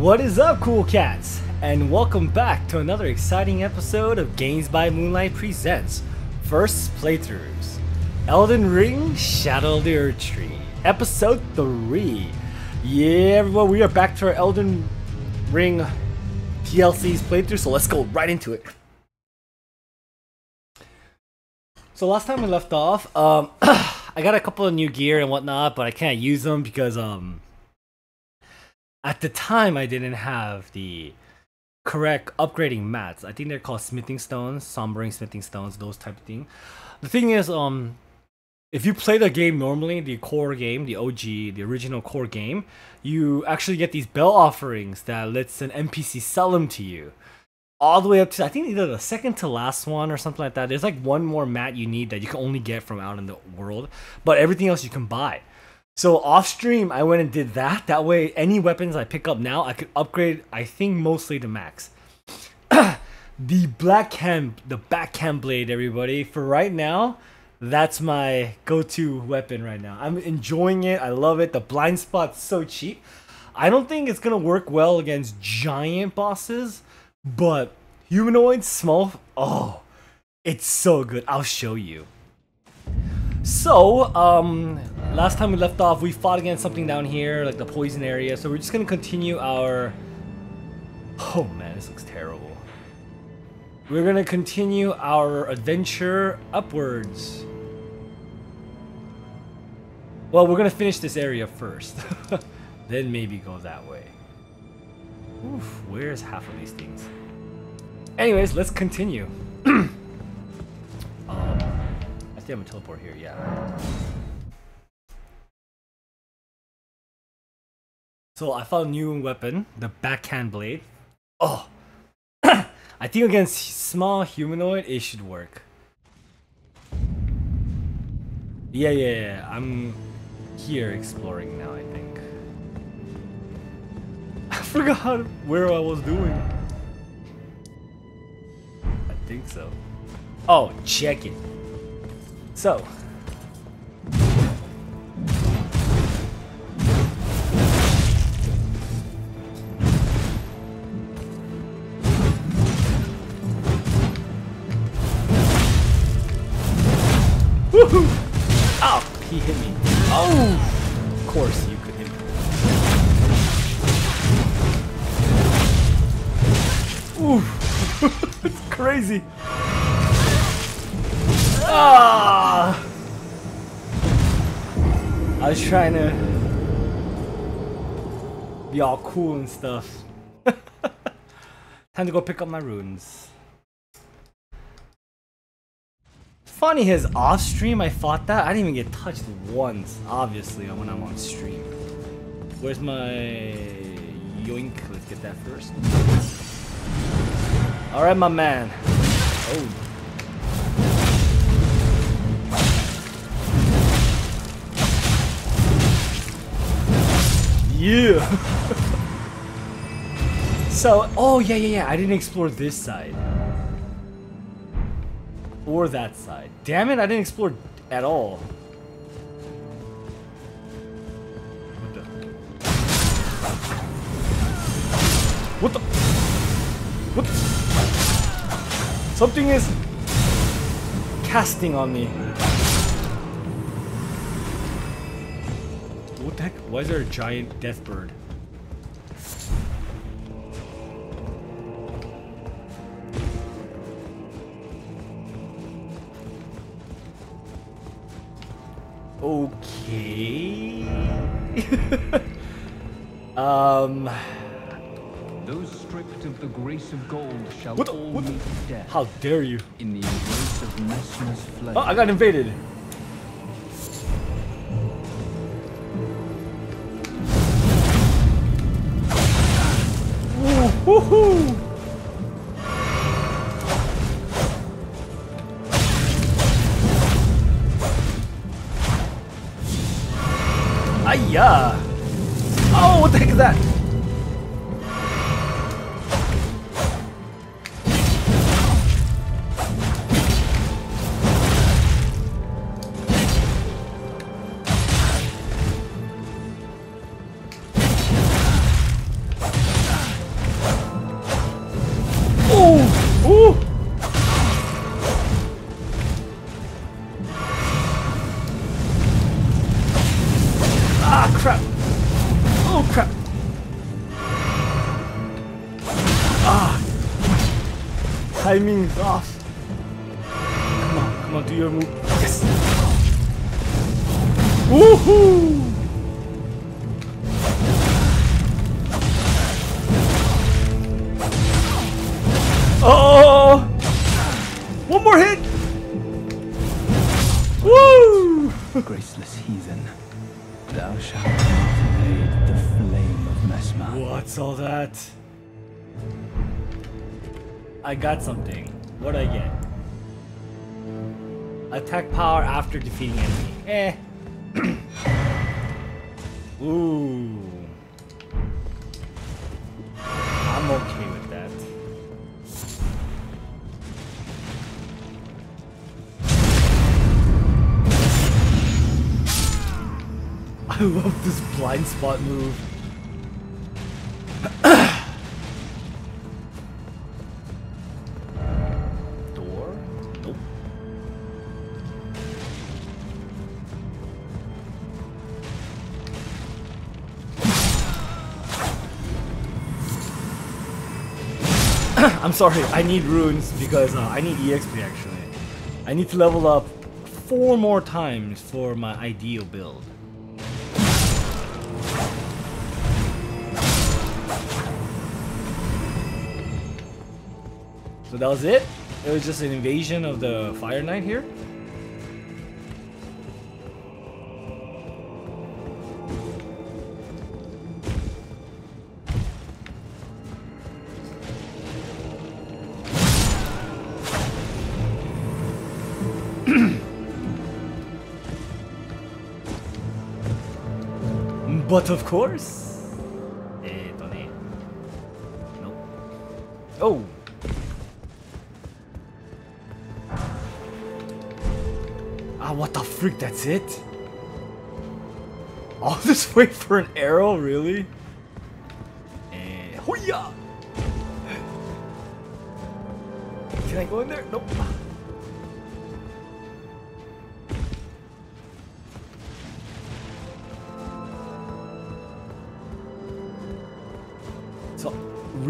What is up, cool cats? And welcome back to another exciting episode of Games by Moonlight Presents First Playthroughs Elden Ring Shadow of the Erdtree, Episode 3. Yeah, everyone, we are back to our Elden Ring DLC's playthrough, so let's go right into it. So last time we left off, um, I got a couple of new gear and whatnot, but I can't use them because um, at the time I didn't have the correct upgrading mats. I think they're called smithing stones, sombering smithing stones, those type of thing. The thing is, um, if you play the game normally, the core game, the OG, the original core game, you actually get these bell bearings that lets an NPC sell them to you all the way up to I think either the second to last one or something like that. There's like one more mat you need that you can only get from out in the world, but everything else you can buy. So off stream, I went and did that. That way, any weapons I pick up now, I could upgrade. I think mostly to max. the black cam, the back backhand blade, everybody. For right now, that's my go-to weapon right now. I'm enjoying it. I love it. The blind spot's so cheap. I don't think it's gonna work well against giant bosses but humanoid small oh it's so good. I'll show you. So, um last time we left off we fought against something down here, like the poison area. So we're just gonna continue our Oh man, this looks terrible. We're gonna continue our adventure upwards. Well, we're gonna finish this area first. then maybe go that way. Oof, where's half of these things? Anyways, let's continue. um, Still have a teleport here, yeah. So I found a new weapon, the backhand blade. Oh! I think against small humanoid, it should work. Yeah, yeah, yeah. I'm here exploring now, I think. I forgot where I was doing. I think so. Oh, check it. So. Woohoo! Oh, he hit me. Oh! Of course you could hit me. Ooh! it's crazy. Ah! I was trying to be all cool and stuff. Time to go pick up my runes. Funny, his off stream, I fought that. I didn't even get touched once, obviously, when I'm on stream. Where's my yoink? Let's get that first. Alright, my man. Oh. Yeah. so, oh yeah, yeah, yeah. I didn't explore this side. Or that side. Damn it, I didn't explore at all. What the? What the? What? The? Something is casting on me. Why is there a giant death bird? Okay. um. Those stripped of the grace of gold shall What the- all what the- meet death How dare you? in the embrace of Messmer's flame. Oh, I got invaded. Woohoo! I'm sorry, I need runes because uh, I need EXP actually. I need to level up four more times for my ideal build. So that was it? It was just an invasion of the Fire Knight here? of course. Oh. Ah, what the freak? That's it. All this way for an arrow, really? Eh, hoya! Can I go in there? Nope.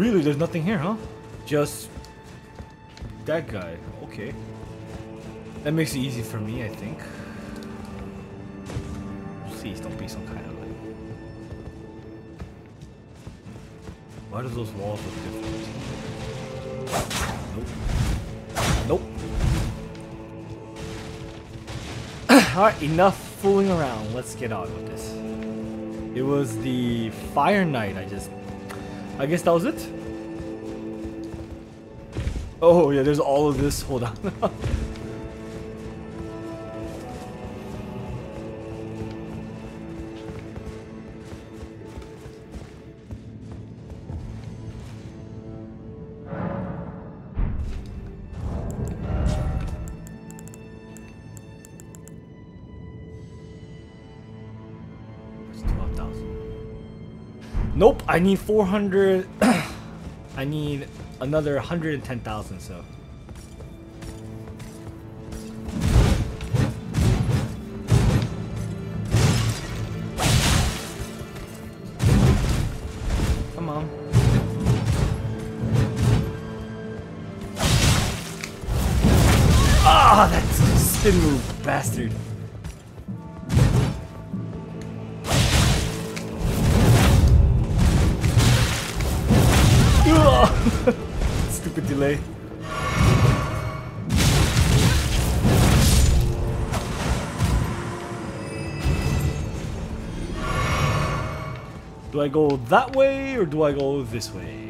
Really, there's nothing here, huh? Just that guy. Okay. That makes it easy for me, I think. Please don't be some kind of like. Why does those walls look different? Nope. Nope. Alright, enough fooling around. Let's get on with this. It was the Fire Knight I just. I guess that was it? Oh, yeah, there's all of this. Hold on. I need 400. I need another 110,000, so. Come on. Ah, that's a spin move, bastard. That way or do I go this way?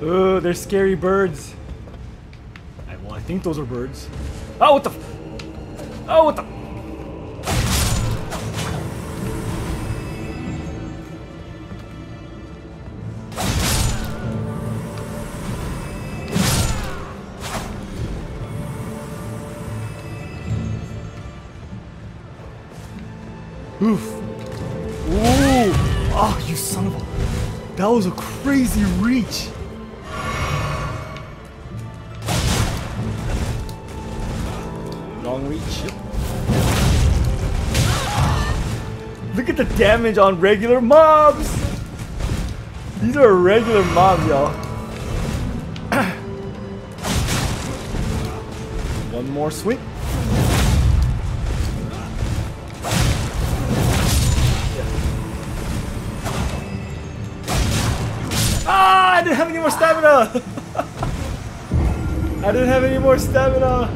Oh, they're scary birds. I, well, I think those are birds. Oh, what the? Oh, what the? Was a crazy reach. Long reach. Yep. Look at the damage on regular mobs. These are regular mobs, y'all. One more swing. More stamina. I didn't have any more stamina.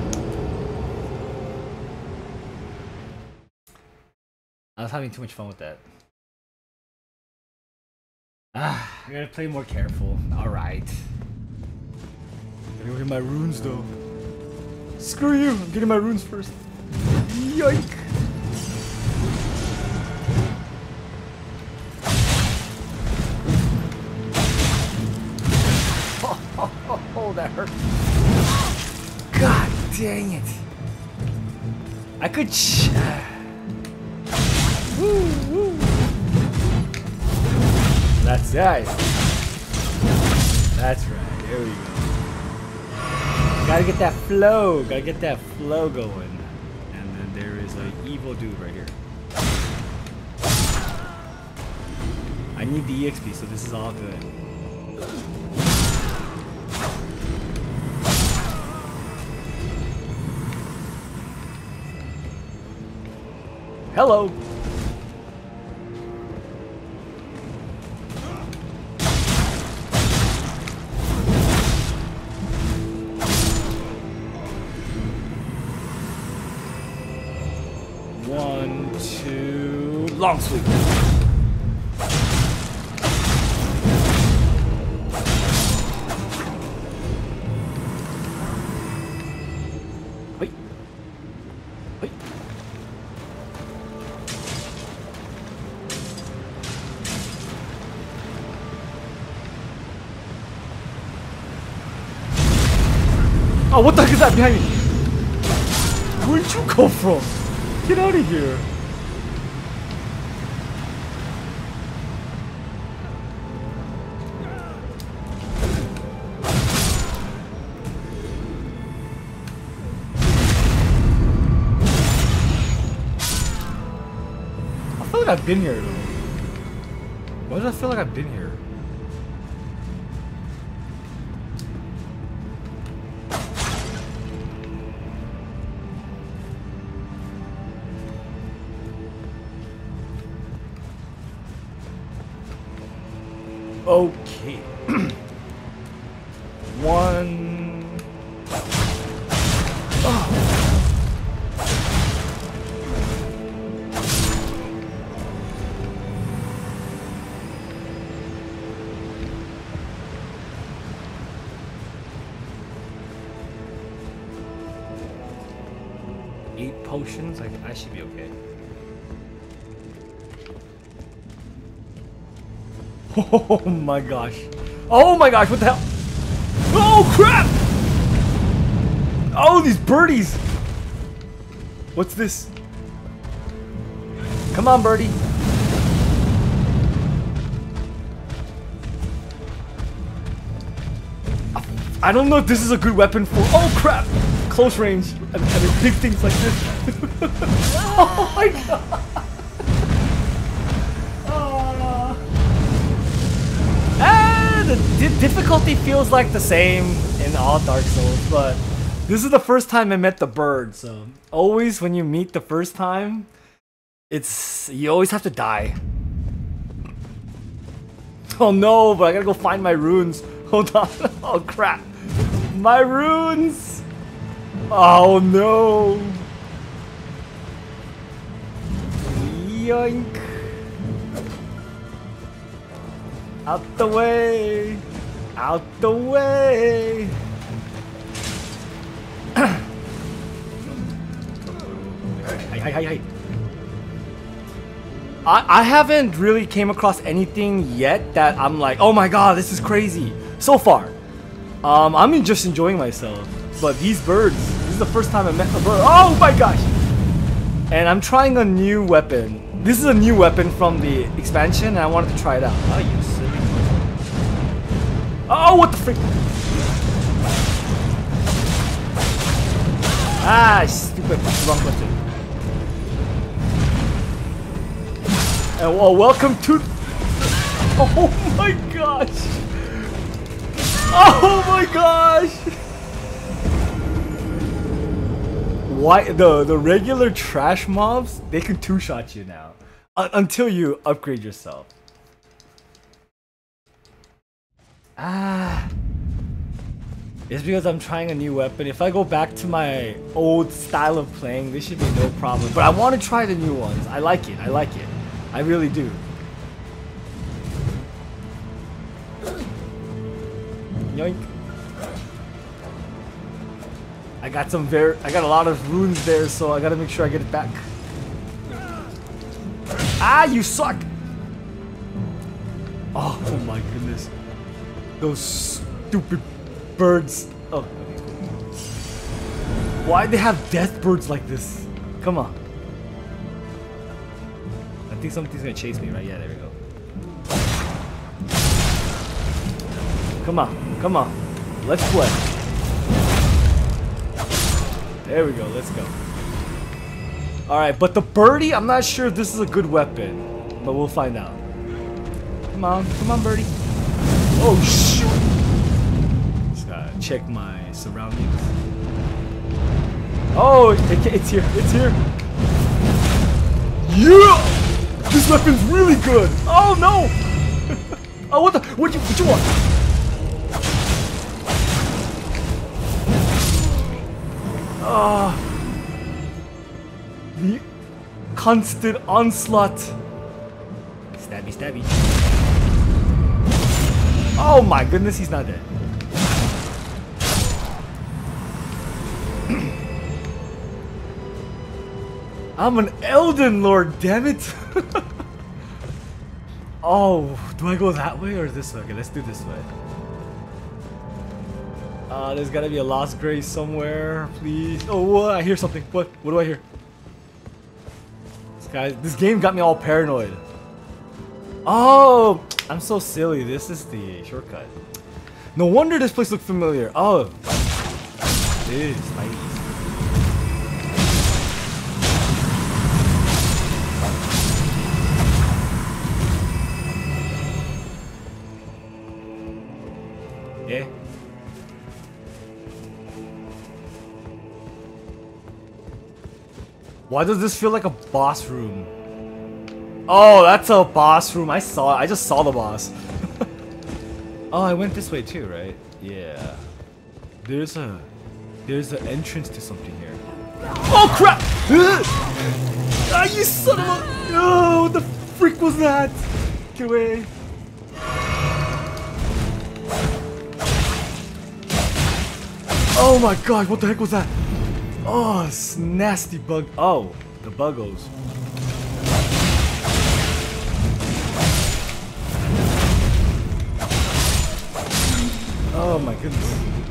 I was having too much fun with that. Ah, I gotta play more careful. Alright. Gotta go get my runes though. Screw you! I'm getting my runes first. Yoink! God dang it. I could. Ch- woo, woo. That's right. That's right. There we go. Gotta get that flow. Gotta get that flow going. And then there is an evil dude right here. I need the EXP, so this is all good. Hello. One, two, long sweep. That behind me? Where'd you come from? Get out of here. I feel like I've been here. Why do I feel like I've been here? Oh my gosh. Oh my gosh, what the hell? Oh crap! Oh, these birdies! What's this? Come on, birdie. I don't know if this is a good weapon for. Oh crap! Close range and, and big things like this. oh my god! The di- difficulty feels like the same in all Dark Souls, but this is the first time I met the bird, so always when you meet the first time, it's you always have to die. Oh no, but I gotta go find my runes. Hold on. Oh crap. My runes! Oh no! Yoink! Out the way! Out the way! Hey, hey, hey, hey. I, I haven't really came across anything yet that I'm like, oh my god, this is crazy. So far. Um, I'm just enjoying myself. But these birds, this is the first time I met a bird. Oh my gosh! And I'm trying a new weapon. This is a new weapon from the expansion, and I wanted to try it out. Oh, what the freak? Ah, stupid wrong button. And well, welcome to. Oh my gosh! Oh my gosh! Why the the regular trash mobs? They can two shot you now, Un- until you upgrade yourself. Ah. It's because I'm trying a new weapon. If I go back to my old style of playing, this should be no problem. But I want to try the new ones. I like it. I like it. I really do. Yoink. I got some very, I got a lot of runes there, so I gotta make sure I get it back. Ah, you suck! Oh, oh my goodness. Those stupid birds. Oh. Why they have death birds like this? Come on. I think something's gonna chase me, right? Yeah, there we go. Come on, come on. Let's play. There we go, let's go. Alright, but the birdie, I'm not sure if this is a good weapon. But we'll find out. Come on, come on, birdie. Oh, shoot! Just gotta check my surroundings. Oh, it, it's here, it's here. Yeah! This weapon's really good! Oh, no! oh, what the? What you, what you want? Ah. The constant onslaught. Stabby, stabby. Oh my goodness, he's not dead. I'm an Elden Lord, damn it! oh, do I go that way or this way? Okay, let's do this way. Uh, there's gotta be a lost grace somewhere, please. Oh? I hear something. What? What do I hear? This guy, this game got me all paranoid. Oh, I'm so silly. This is the shortcut. No wonder this place looked familiar. Oh, is Spidey. Yeah. Why does this feel like a boss room? Oh, that's a boss room. I saw it. I just saw the boss. oh, I went this way too, right? Yeah. There's a there's an entrance to something here. Oh crap! ah, you son of a! Oh, what the freak was that? Get away! Oh my god, what the heck was that? Oh, it's nasty bug. Oh, the buggos. Oh my goodness.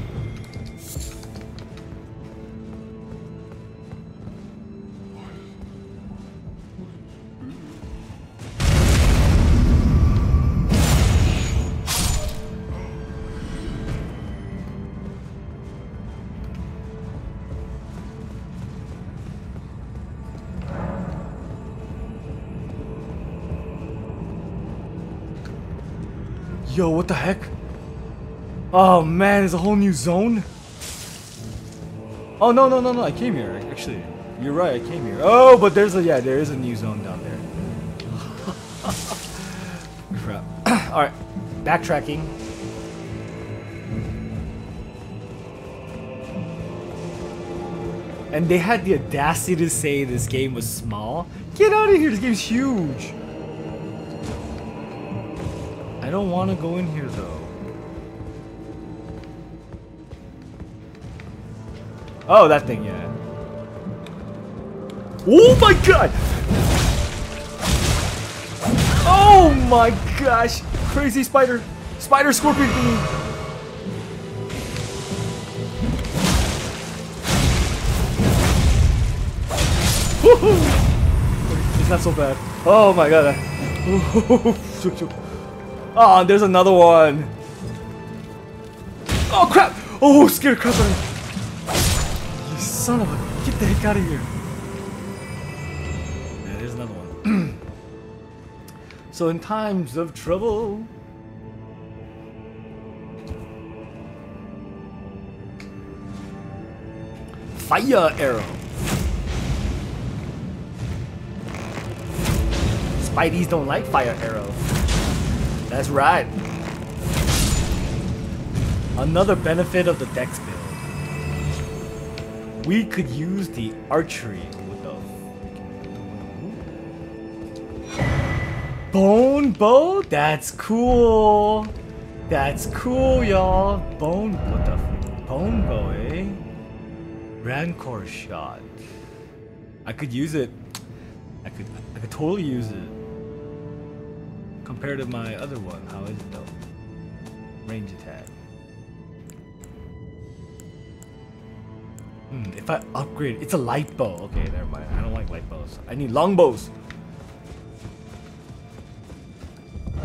Oh man, there's a whole new zone? Oh no no no no, I came here actually. You're right, I came here. Oh, but there's a yeah, there is a new zone down there. Crap. Alright. Backtracking. And they had the audacity to say this game was small. Get out of here, this game's huge. I don't want to go in here though. Oh, that thing, yeah. Oh my god! Oh my gosh! Crazy spider! Spider scorpion thingy! Woohoo! It's not so bad. Oh my god. Oh, there's another one. Oh crap! Oh, scared crap out of me. Son of a... Get the heck out of here. Yeah, there's another one. So in times of trouble. Fire arrow. Spideys don't like fire arrow. That's right. Another benefit of the dex. We could use the archery with the bone bow. That's cool. That's cool, y'all. Bone what the bone bow, eh? Rancor shot. I could use it. I could I could totally use it. Compared to my other one, how is it though? Range attack. Hmm, if I upgrade, it's a light bow. Okay, never mind. I don't like light bows. I need long bows.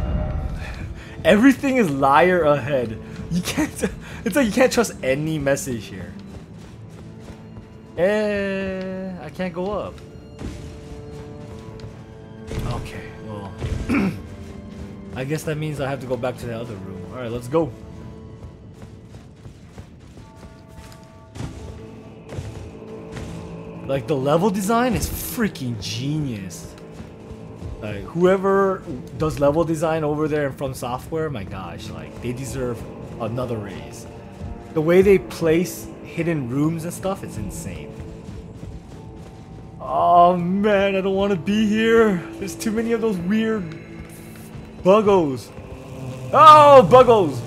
Everything is liar ahead. You can't. It's like you can't trust any message here. Eh, I can't go up. Okay, well. I guess that means I have to go back to the other room. Alright, let's go. Like the level design is freaking genius. Like whoever does level design over there in From Software, my gosh, like they deserve another raise. The way they place hidden rooms and stuff, it's insane. Oh man, I don't want to be here. There's too many of those weird buggos. Oh, buggos!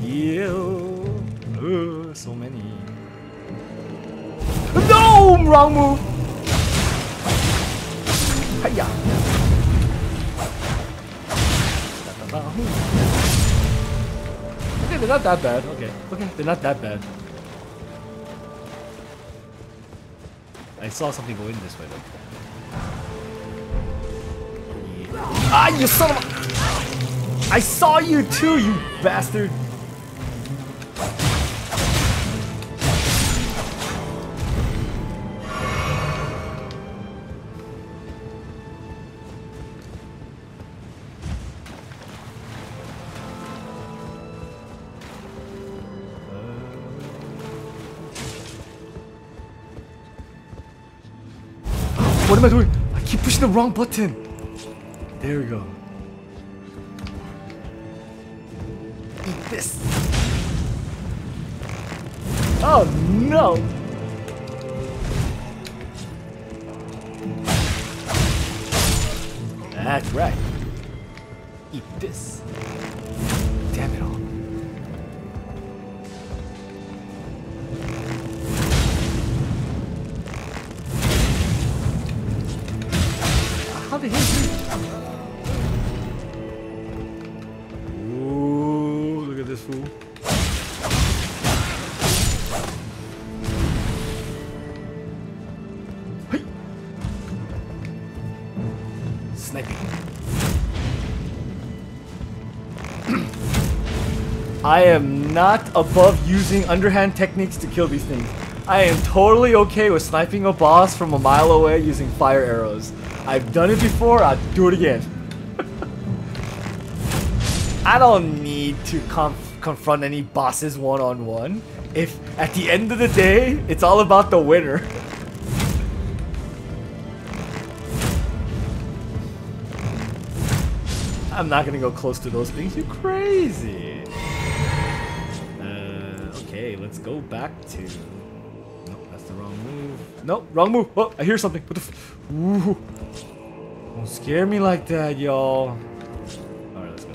Yeah, uh, so many. Wrong move. Hiya. Okay, they're not that bad. Okay, okay, they're not that bad. I saw something go in this way though. Yeah. Ah, you son of a... I saw you too, you bastard! Am I doing? I keep pushing the wrong button. There we go. Eat this. Oh no! That's right. I am not above using underhand techniques to kill these things. I am totally okay with sniping a boss from a mile away using fire arrows. I've done it before, I'll do it again. I don't need to conf confront any bosses one on one. If at the end of the day, it's all about the winner. I'm not gonna go close to those things, you crazy. Okay, let's go back to. Nope, that's the wrong move. Nope, wrong move. Oh, I hear something. What the f- Ooh. Don't scare me like that, y'all. Alright, let's go.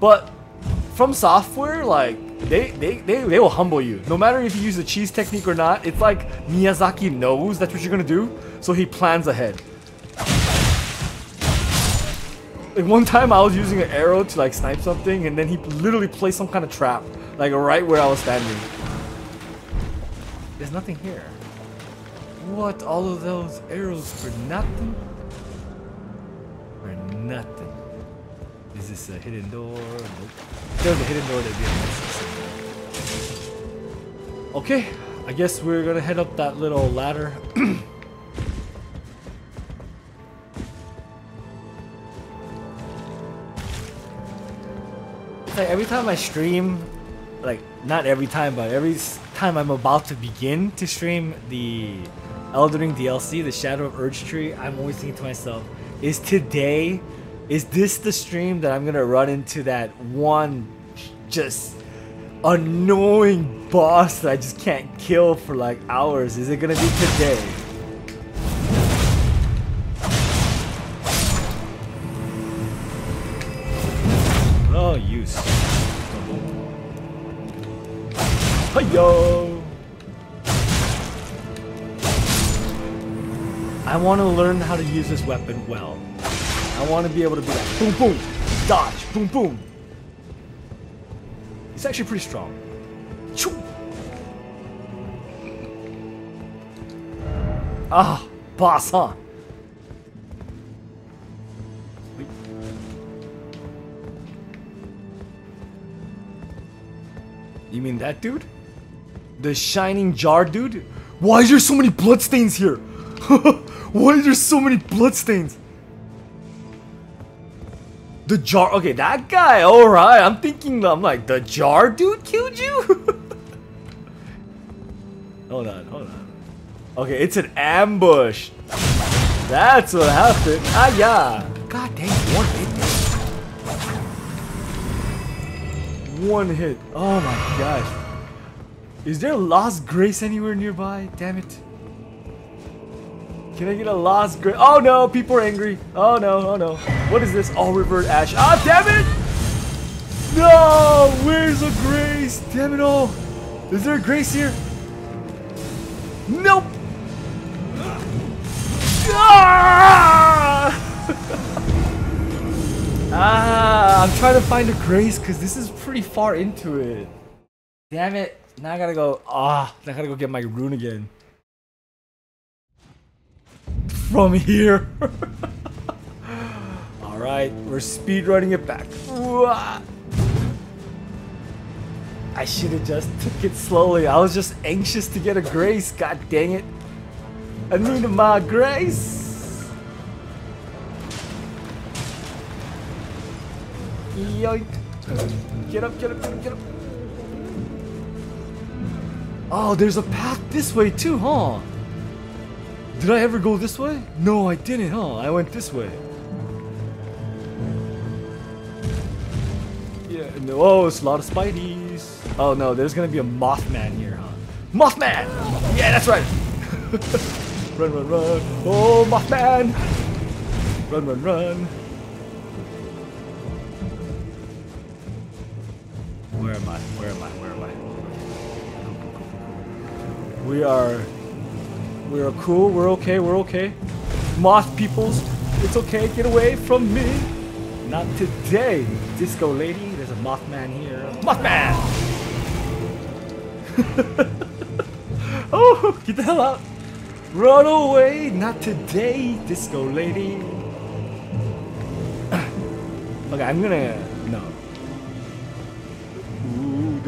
But from software, like they, they they they will humble you. No matter if you use the cheese technique or not, it's like Miyazaki knows that's what you're gonna do, so he plans ahead. Like one time I was using an arrow to like snipe something and then he literally placed some kind of trap. Like right where I was standing. There's nothing here. What? All of those arrows for nothing? For nothing. Is this a hidden door? Nope. If there was a hidden door, there'd be a. Okay, I guess we're gonna head up that little ladder. every time I stream, like not every time, but every time I'm about to begin to stream the Elden Ring DLC, the Shadow of Erdtree, I'm always thinking to myself, is today, is this the stream that I'm gonna run into that one just annoying boss that I just can't kill for like hours? Is it gonna be today? Use. Yo. I want to learn how to use this weapon well. I want to be able to be like boom, boom, dodge, boom, boom. It's actually pretty strong. Choo. Ah, boss, huh? You mean that dude? The shining jar dude? Why is there so many bloodstains here? Why is there so many bloodstains? The jar. Okay, that guy. All right. I'm thinking. I'm like the jar dude killed you. hold on. Hold on. Okay, it's an ambush. That's what happened. Ah, yeah. God dang, one One hit. Oh my gosh. Is there lost grace anywhere nearby? Damn it. Can I get a lost grace? Oh no, people are angry. Oh no, oh no. What is this? All revert ash. Ah, damn it! No! Where's the grace? Damn it all. Is there a grace here? Nope! Ah! ah, I'm trying to find a grace because this is pretty far into it. Damn it. Now I gotta go. Ah, I gotta go get my rune again. From here. Alright, we're speed running it back. I should have just took it slowly. I was just anxious to get a grace. God dang it. I need my grace. Yoink. Get up, get up, get up, get up. Oh, there's a path this way too, huh? Did I ever go this way? No, I didn't, huh? I went this way. Yeah, no, oh, it's a lot of Spideys. Oh no, there's gonna be a Mothman here, huh? Mothman! Yeah, that's right! run, run, run! Oh, Mothman! Run, run, run! Where am I? Where am I? Where am I? We are we are cool, we're okay, we're okay. Moth peoples, it's okay, get away from me. Not today, disco lady. There's a Mothman here. Mothman! oh, get the hell out. Run away, not today, disco lady. okay, I'm gonna,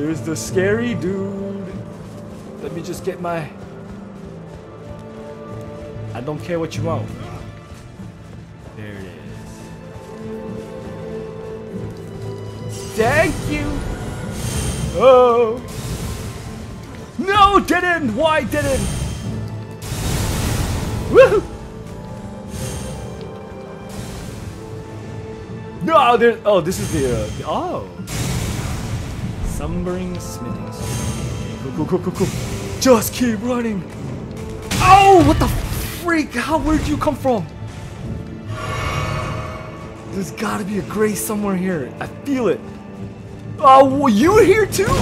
there's the scary dude. Let me just get my I don't care what you want. There it is. Thank you! Oh! No, didn't! Why didn't? Woohoo! No, there. Oh, this is the. Uh, oh. Sumbering smithing. Cool, cool, cool, cool, cool. Just keep running. Oh, what the freak? How? Where'd you come from? There's gotta be a grace somewhere here. I feel it. Oh, you here too?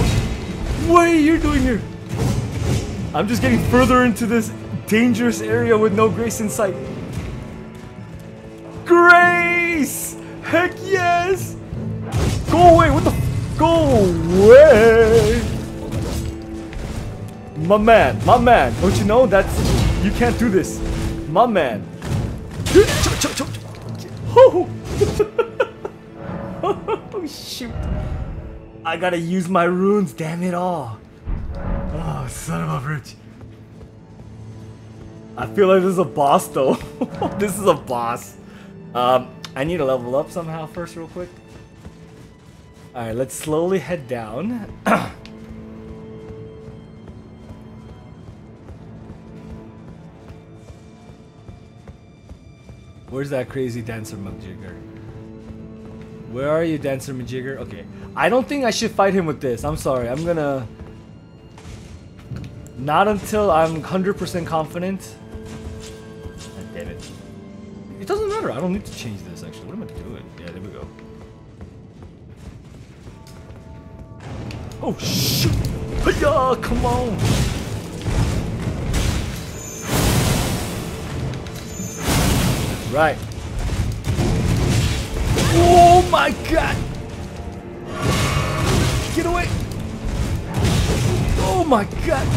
What are you doing here? I'm just getting further into this dangerous area with no grace in sight. Go away! My man, my man. Don't you know that's you can't do this, my man. Oh shoot! I gotta use my runes. Damn it all! Oh, son of a bitch! I feel like this is a boss though. this is a boss. Um, I need to level up somehow first, real quick. Alright, let's slowly head down. Where's that crazy dancer Majigger? Where are you, dancer Majigger? Okay. I don't think I should fight him with this. I'm sorry. I'm gonna... Not until I'm 100% confident. God damn it. It doesn't matter. I don't need to change this, Oh, shoot! Yeah, come on! Right. Oh my god! Get away! Oh my god!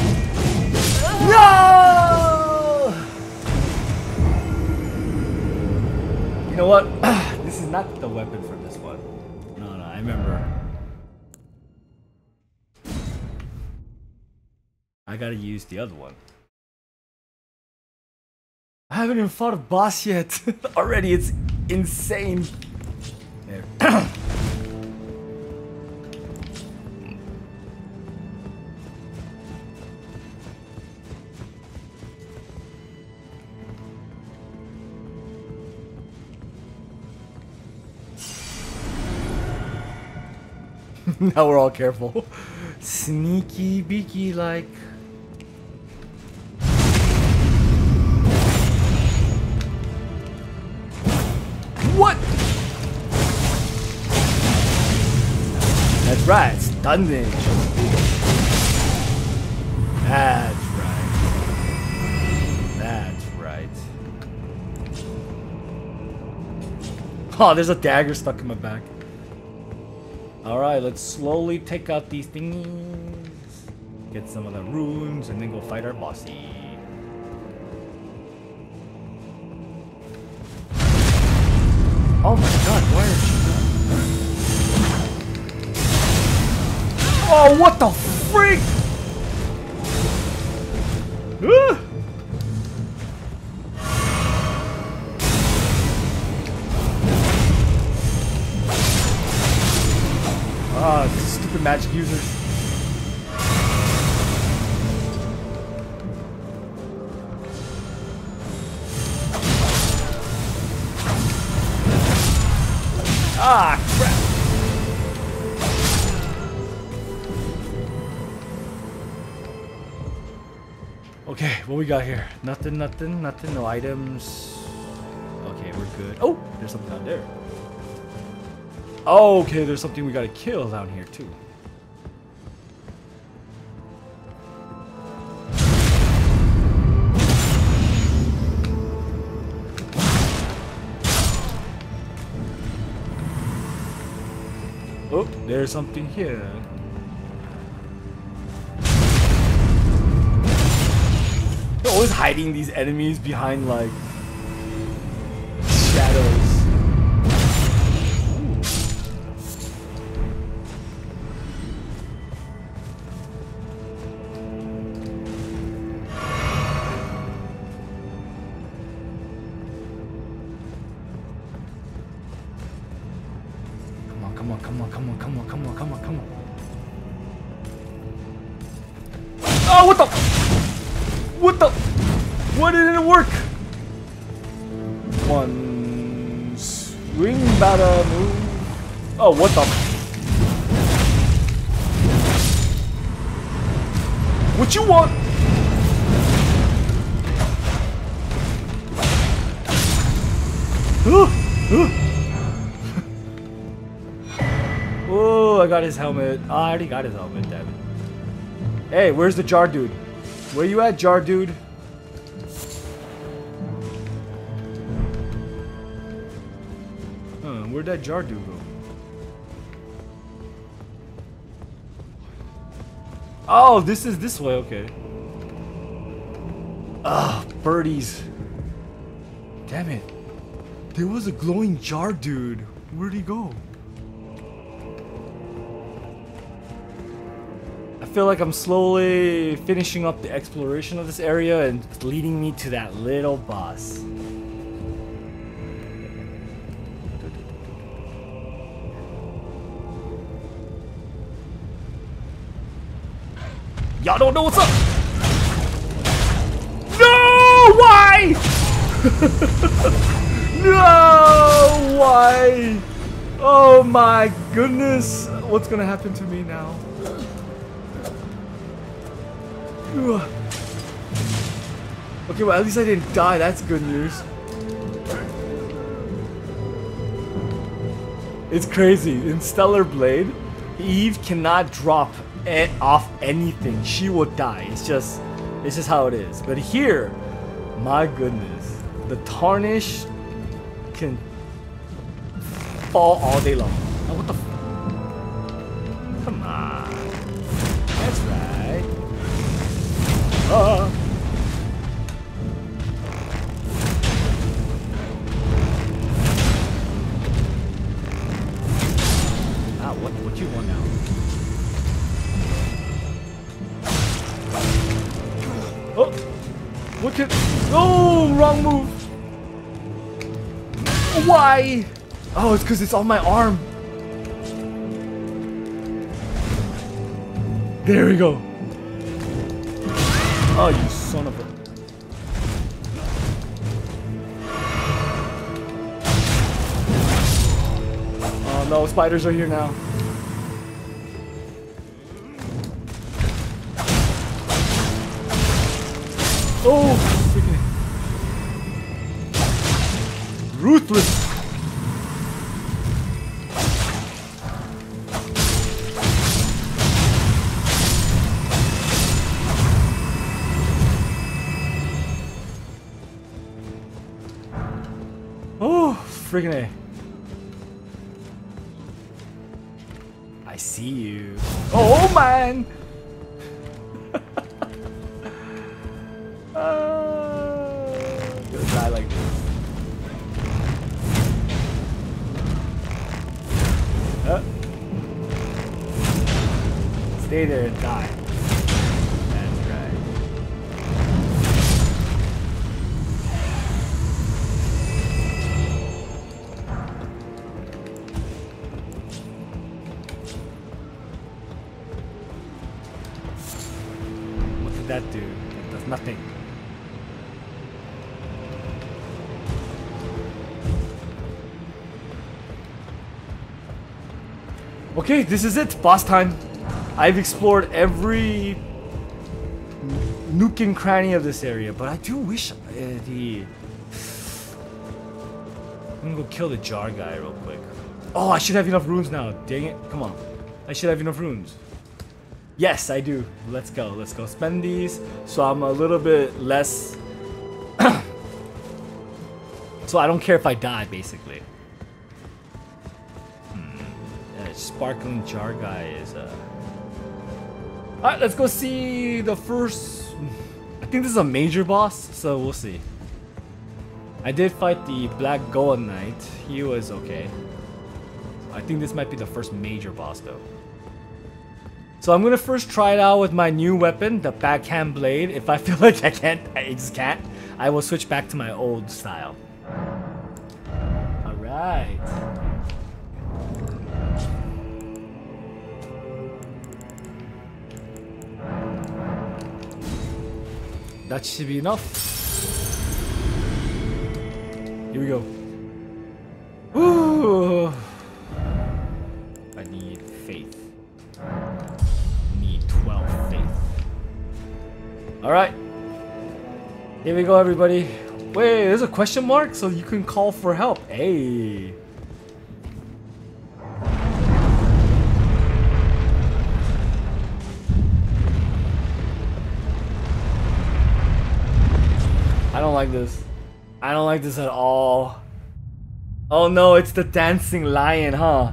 No! You know what? this is not the weapon for this one. No, no, I remember. I gotta use the other one. I haven't even fought a boss yet. Already, it's insane. Now we're all careful. Sneaky beaky like. What? That's right, stun stunning. That's right. That's right. Oh, there's a dagger stuck in my back. Alright, let's slowly take out these things. Get some of the runes and then go fight our bossy. Oh my god, why is she not? Oh, what the freak? Ah! Ah, stupid magic users. Ah, crap. Okay, what we got here? Nothing, nothing, nothing, no items. Okay, we're good. Oh, there's something down there. Okay, there's something we gotta kill down here too. Oh, there's something here. They're always hiding these enemies behind like his helmet. Oh, I already got his helmet, damn it. Hey, where's the jar dude? Where you at, jar dude? Huh, where'd that jar dude go? Oh, this is this way, okay. Ah, birdies. Damn it. There was a glowing jar dude. Where'd he go? feel like I'm slowly finishing up the exploration of this area and leading me to that little boss. Y'all don't know what's up! No! Why? no! Why? Oh my goodness! What's gonna happen to me now? Okay, well at least I didn't die. That's good news. It's crazy. In Stellar Blade, Eve cannot drop off anything. She will die. It's just, it's just how it is. But here, my goodness, the tarnish can fall all day long. Oh, what the? Why? Oh, it's because it's on my arm. There we go. Son of a. Oh no, spiders are here now. Oh, freaking. Ruthless. Freaking A. I see you. Oh man! Okay, this is it. Boss time. I've explored every nook and cranny of this area, but I do wish uh, the... I'm gonna go kill the jar guy real quick. Oh, I should have enough runes now. Dang it. Come on. I should have enough runes. Yes, I do. Let's go. Let's go spend these so I'm a little bit less. so I don't care if I die, basically. Sparkling jar guy is. Uh... Alright, let's go see the first. I think this is a major boss, so we'll see. I did fight the Black Goa Knight. He was okay. I think this might be the first major boss, though. So I'm gonna first try it out with my new weapon, the backhand blade. If I feel like I can't, I just can't, I will switch back to my old style. Alright. That should be enough. Here we go. Ooh. I need faith need 12 faith. Alright. Here we go, everybody. Wait, there's a question mark? So you can call for help. Hey. Like this. I don't like this at all. Oh no, it's the dancing lion, huh?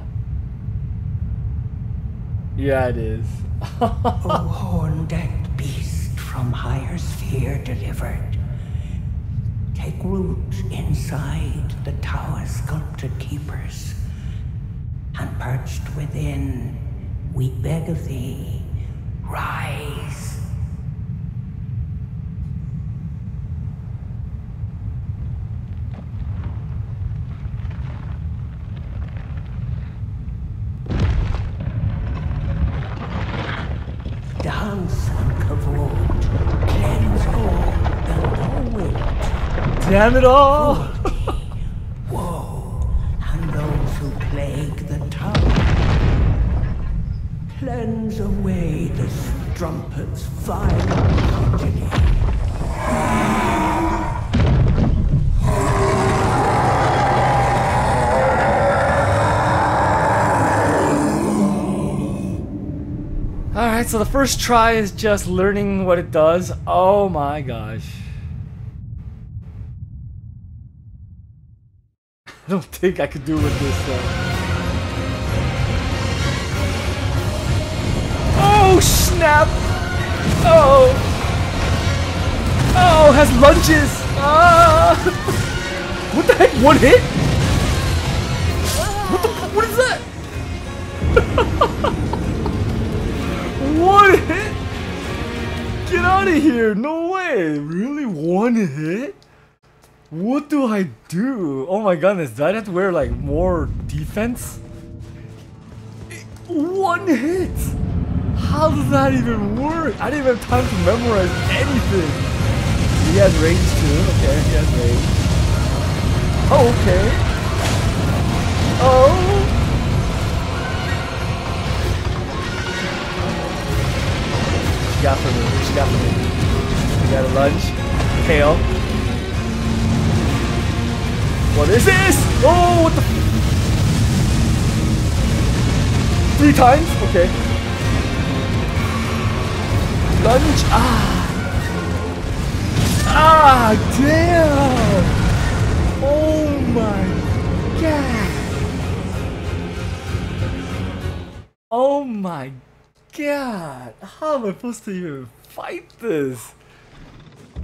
Yeah, it is. O horn-decked beast from higher sphere delivered, take root inside the tower sculpted keepers, and perched within, we beg of thee, rise. Dance and Damn it all! Woe, and those who plague the tower. Cleanse away the strumpet's vile progeny. Alright, so the first try is just learning what it does. Oh my gosh. I don't think I could do with this though. Oh snap! Oh! Oh, has lunges! Ah! What the heck? One hit? What the? What is that? One hit? Get out of here! No way! Really? One hit? What do I do? Oh my goodness, do I have to wear like more defense? One hit! How does that even work? I didn't even have time to memorize anything. He has range too. Okay, he has range. Oh, okay. Oh! She got for me. She got for me. We got a lunge. KO. What is this? Oh, what the? Three times? Okay. Lunge. Ah. Ah, damn. Oh my god. Oh my god. How am I supposed to even fight this?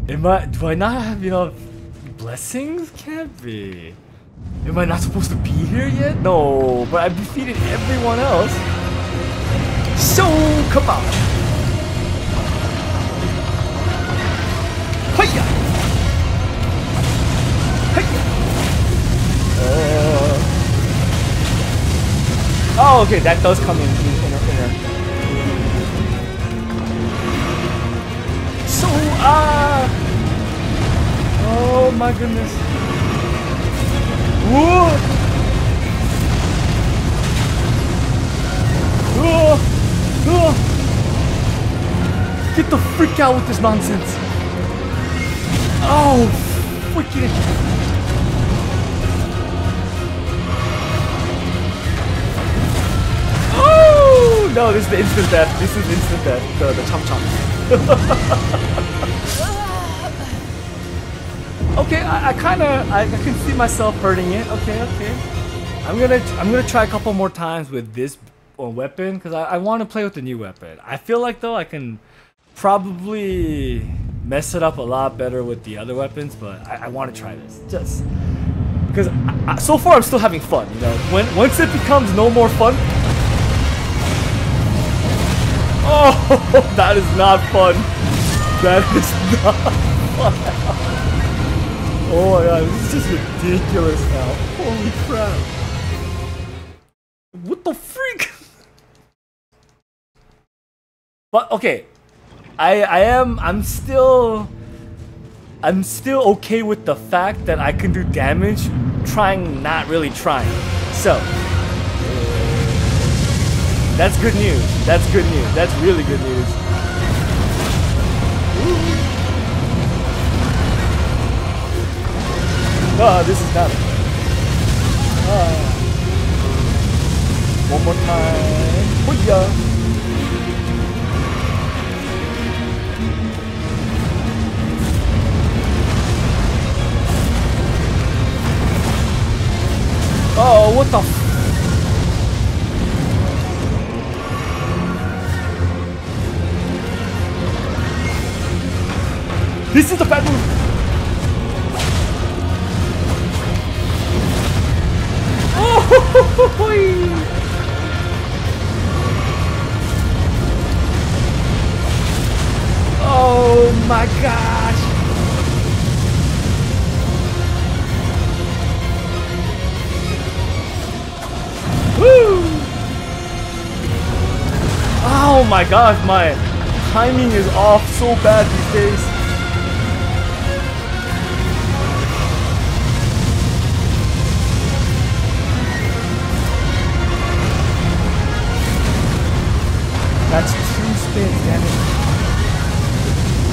Am I, do I not have enough blessings? Can't be. Am I not supposed to be here yet? No, but I defeated everyone else. So, come on. Hiya! Hiya! Uh, oh, okay, that does come in. so, ah! Oh my goodness. Whoa! Get the freak out with this nonsense! Oh, freaking! Oh no! This is the instant death. This is instant death. The the chomp chomp. okay, I, I kind of I, I can see myself hurting it. Okay, okay. I'm gonna I'm gonna try a couple more times with this uh, weapon because I, I want to play with the new weapon. I feel like though I can probably mess it up a lot better with the other weapons, but I, I want to try this just because so far I'm still having fun. You know, when once it becomes no more fun. Oh, that is not fun. That is not fun. Oh my god, this is just ridiculous now. Holy crap. What the freak? But okay, I I am I'm still I'm still okay with the fact that I can do damage trying not really trying. So that's good news. That's good news. That's really good news. Ah, this is not. Ah. One more time. Booyah. Oh, what the f- This is the bad move! Oh! My gosh! Woo! Oh my gosh, my timing is off so bad these days. That's two spins, damn it.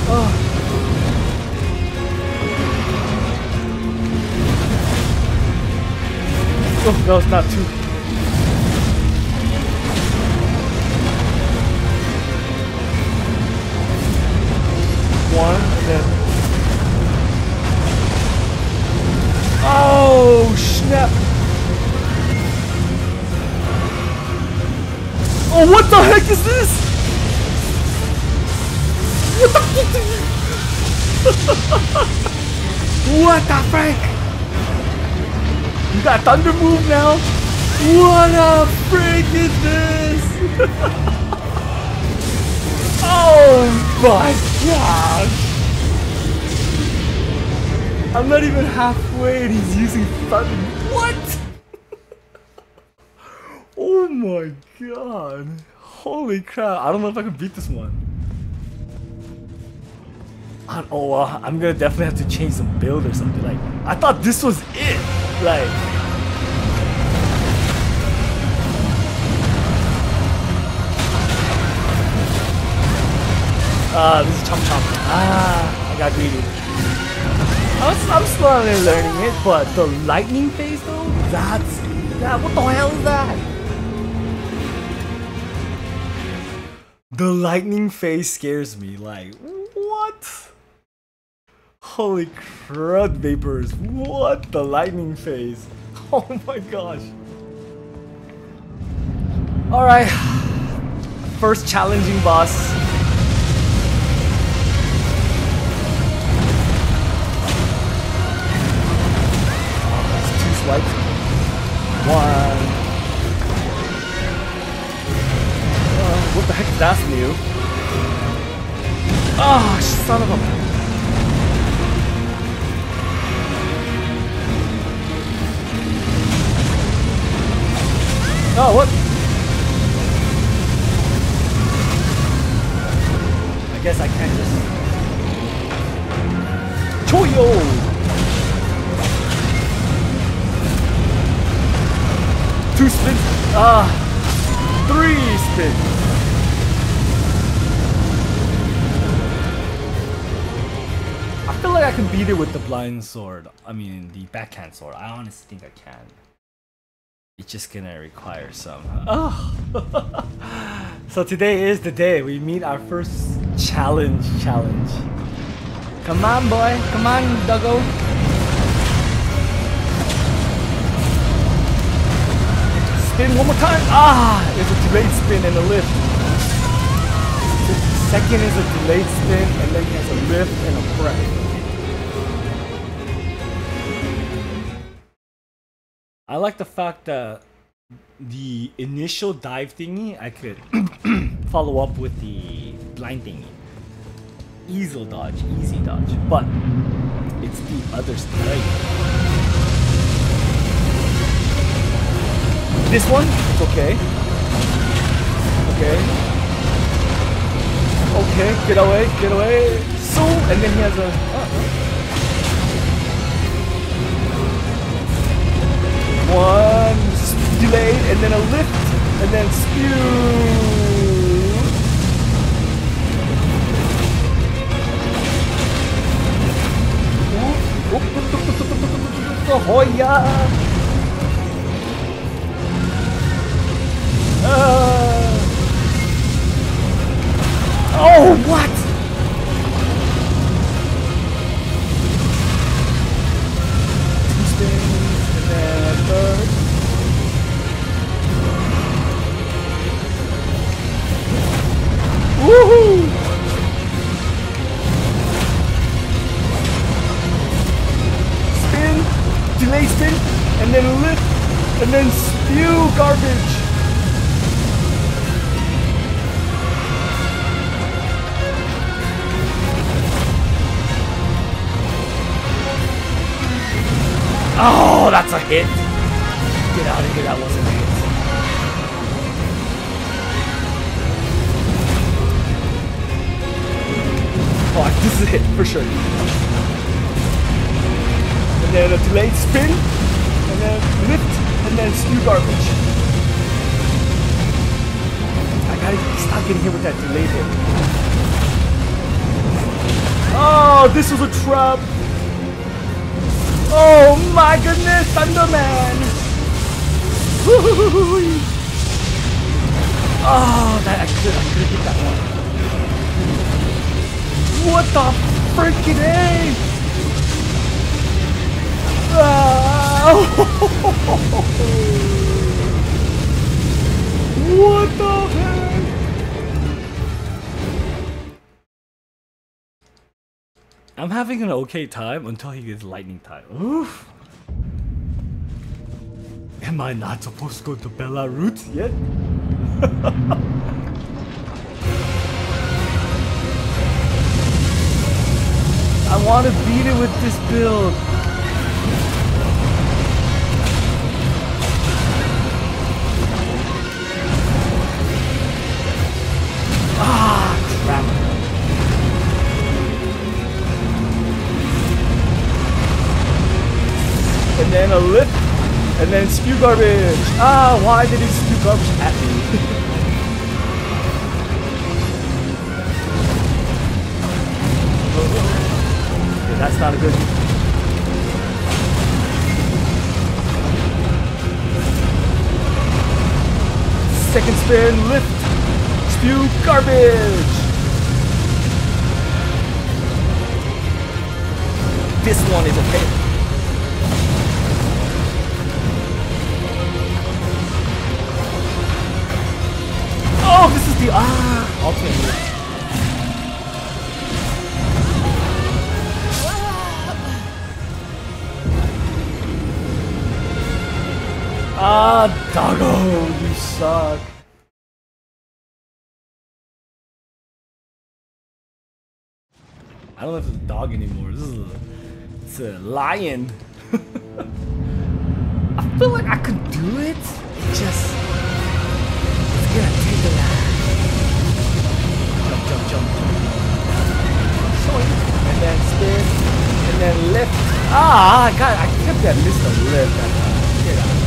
Oh. Oh, no, it's not two. One, and then. Oh, snap! Oh, what the heck is this? What the What the frick? You got thunder move now? What the frick is this? oh my gosh! I'm not even halfway and he's using thunder. God. Holy crap. I don't know if I can beat this one. I- Oh, uh, I'm gonna definitely have to change some build or something. Like, I thought this was it. Like, ah, this is chomp chomp. Ah, I got greedy. I'm, I'm slowly learning it, but the lightning phase though, that's that. What the hell is that? The lightning phase scares me. Like, what? Holy crud, vapors! What the lightning phase? Oh my gosh! All right, first challenging boss. Two swipes. One. The heck is that new? Oh, son of a. Oh, what? I guess I can't just. Choyo! Two spins. Ah, three spins. Can beat it with the blind sword. I mean, the backhand sword. I honestly think I can. It's just gonna require some. Oh. so today is the day we meet our first challenge. Challenge. Come on, boy. Come on, Duggo. Spin one more time. Ah, it's a delayed spin and a lift. The second is a delayed spin, and then he has a lift and a press. I like the fact that the initial dive thingy I could follow up with the blind thingy. Easy dodge, easy dodge, but it's the other strike. This one, it's okay. Okay. Okay, get away, get away. So, and then he has a. oh, One delayed, and then a lift, and then spew. Oh yeah! Uh. Oh, what? Then. Woohoo! Spin, delay spin, and then lift, and then spew garbage. Oh, that's a hit. Get out of here, that wasn't hit. Oh, this is it, for sure. And then a delayed spin, and then lift, and then spew garbage. I gotta stop getting hit with that delayed hit. Oh, this was a trap. Oh my goodness, Thunderman! Oh, that I could, I could have hit that one. What the freaking a? Ah! what the heck? I'm having an okay time until he gets lightning time. Oof. Am I not supposed to go to Bella Roots yet? I want to beat it with this build. And then spew garbage. Ah, why did he spew garbage at me? Okay, that's not a good. Second spin, lift, spew garbage. This one is okay. Oh, this is the ah move. Ah, doggo, you suck. I don't know if it's a dog anymore. This is a, it's a lion. I feel like I could do it. It just, it's gonna Soink. And then spin, and then lift. Ah, I got, I kept that missed a lift that time. Get out.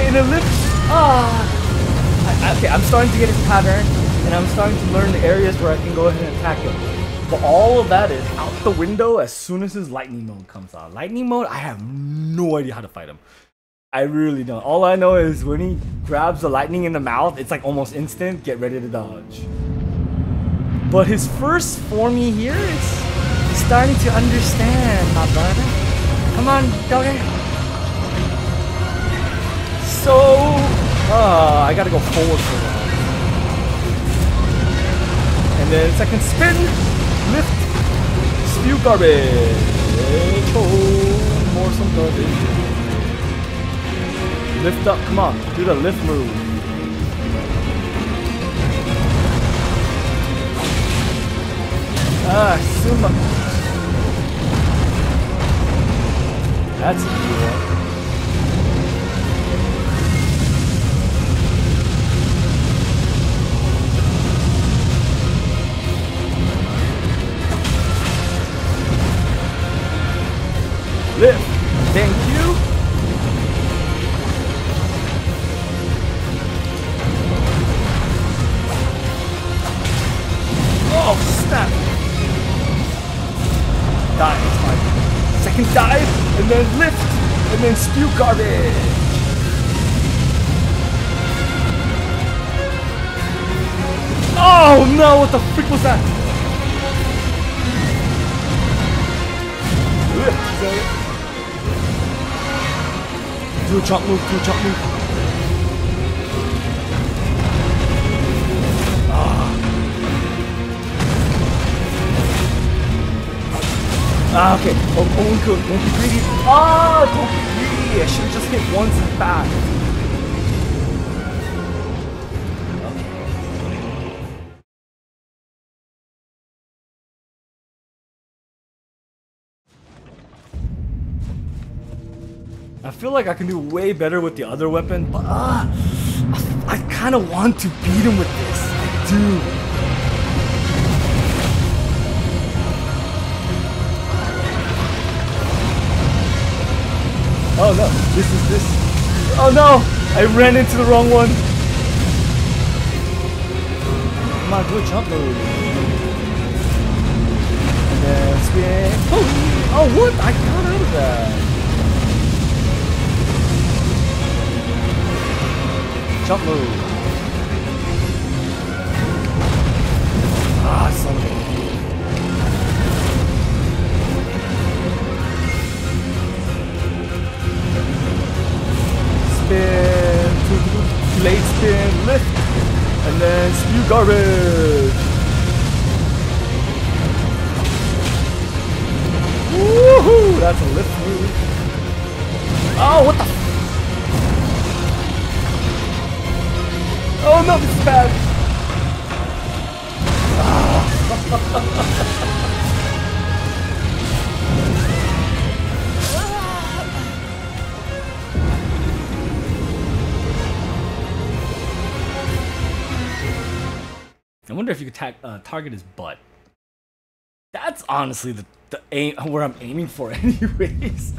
And a lift. Ah. I- okay, I'm starting to get his pattern, and I'm starting to learn the areas where I can go ahead and attack him. But all of that is out the window as soon as his lightning mode comes out. Lightning mode, I have no idea how to fight him. I really don't. All I know is when he grabs the lightning in the mouth, it's like almost instant. Get ready to dodge. But his first for me here is starting to understand, my brother. Come on, doggy. So, uh, I gotta go forward for that. And then second spin, lift, spew garbage. Oh, more some garbage. Lift up, come on, do the lift move. Ah, Suma. That's a good Lift. Thank you. Oh, snap. Dive. Second dive, and then lift, and then spew garbage. Oh no, what the freak was that? A jump move, a jump move. Ah, okay. Oh, oh, good. Don't be greedy. Ah, don't be greedy. I should have just hit once and back. Feel like I can do way better with the other weapon, but uh, I kind of want to beat him with this. I do. Oh no, this is this. Oh no, I ran into the wrong one. Come on, do a jump move. And then spin. Oh, oh what? I got out of that. Jump move. Ah, son of a- Spin, blade spin, lift, and then spew garbage. Woohoo! That's a lift move. Oh, what the? Oh no, this is bad. I wonder if you could tag, uh, target his butt. That's honestly the, the aim where I'm aiming for, anyways.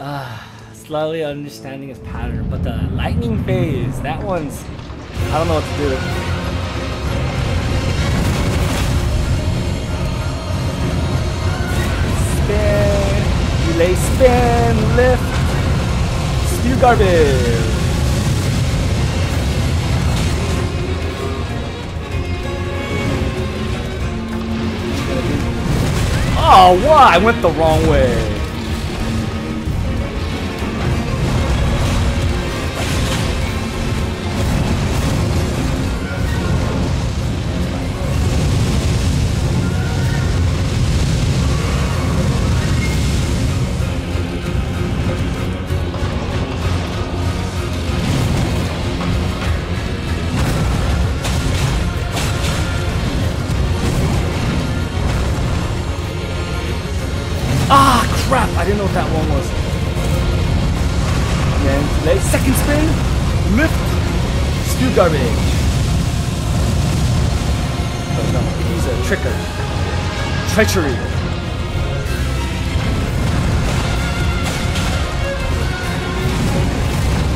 Uh, slightly understanding his pattern, but the lightning phase, that one's I don't know what to do. Spin, relay spin, lift, spew garbage. Oh, why? I went the wrong way. Treachery.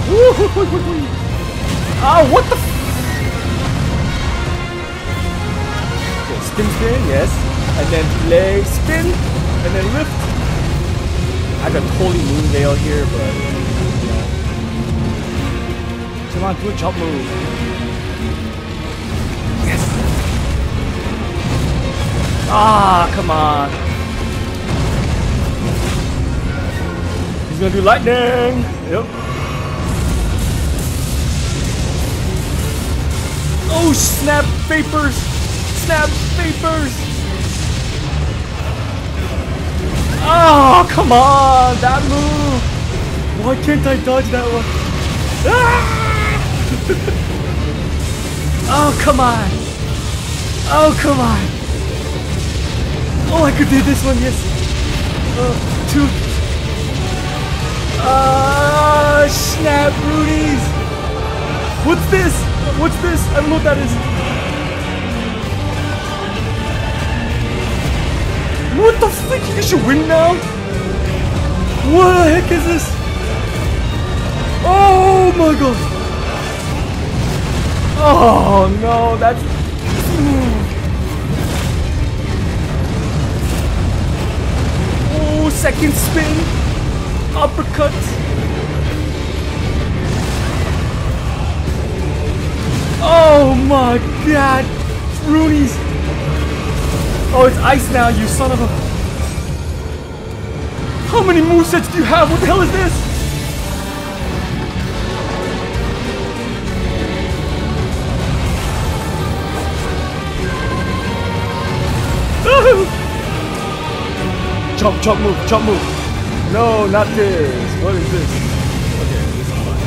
Woo-hoo-hoo-hoo-hoo. Oh, ah, what the? Okay, spin, spin, yes, and then delay, spin, and then lift. I got totally moon veil here, but. Come on, do a jump move. Ah, come on. He's gonna do lightning. Yep. Oh, snap vapors! Snap vapors! Oh, come on! That move! Why can't I dodge that one? Ah! oh, come on! Oh, come on! Oh, I could do this one, yes! Uh, two. Ah, snap, Rudies! What's this? What's this? I don't know what that is. What the frick? You should win now? What the heck is this? Oh my god! Oh no, that's second spin, uppercut. Oh my god, Rooney's. Oh, it's ice now, you son of a. How many movesets do you have? What the hell is this? Jump, jump move, jump move. No, not this. What is this? Okay, this is fine.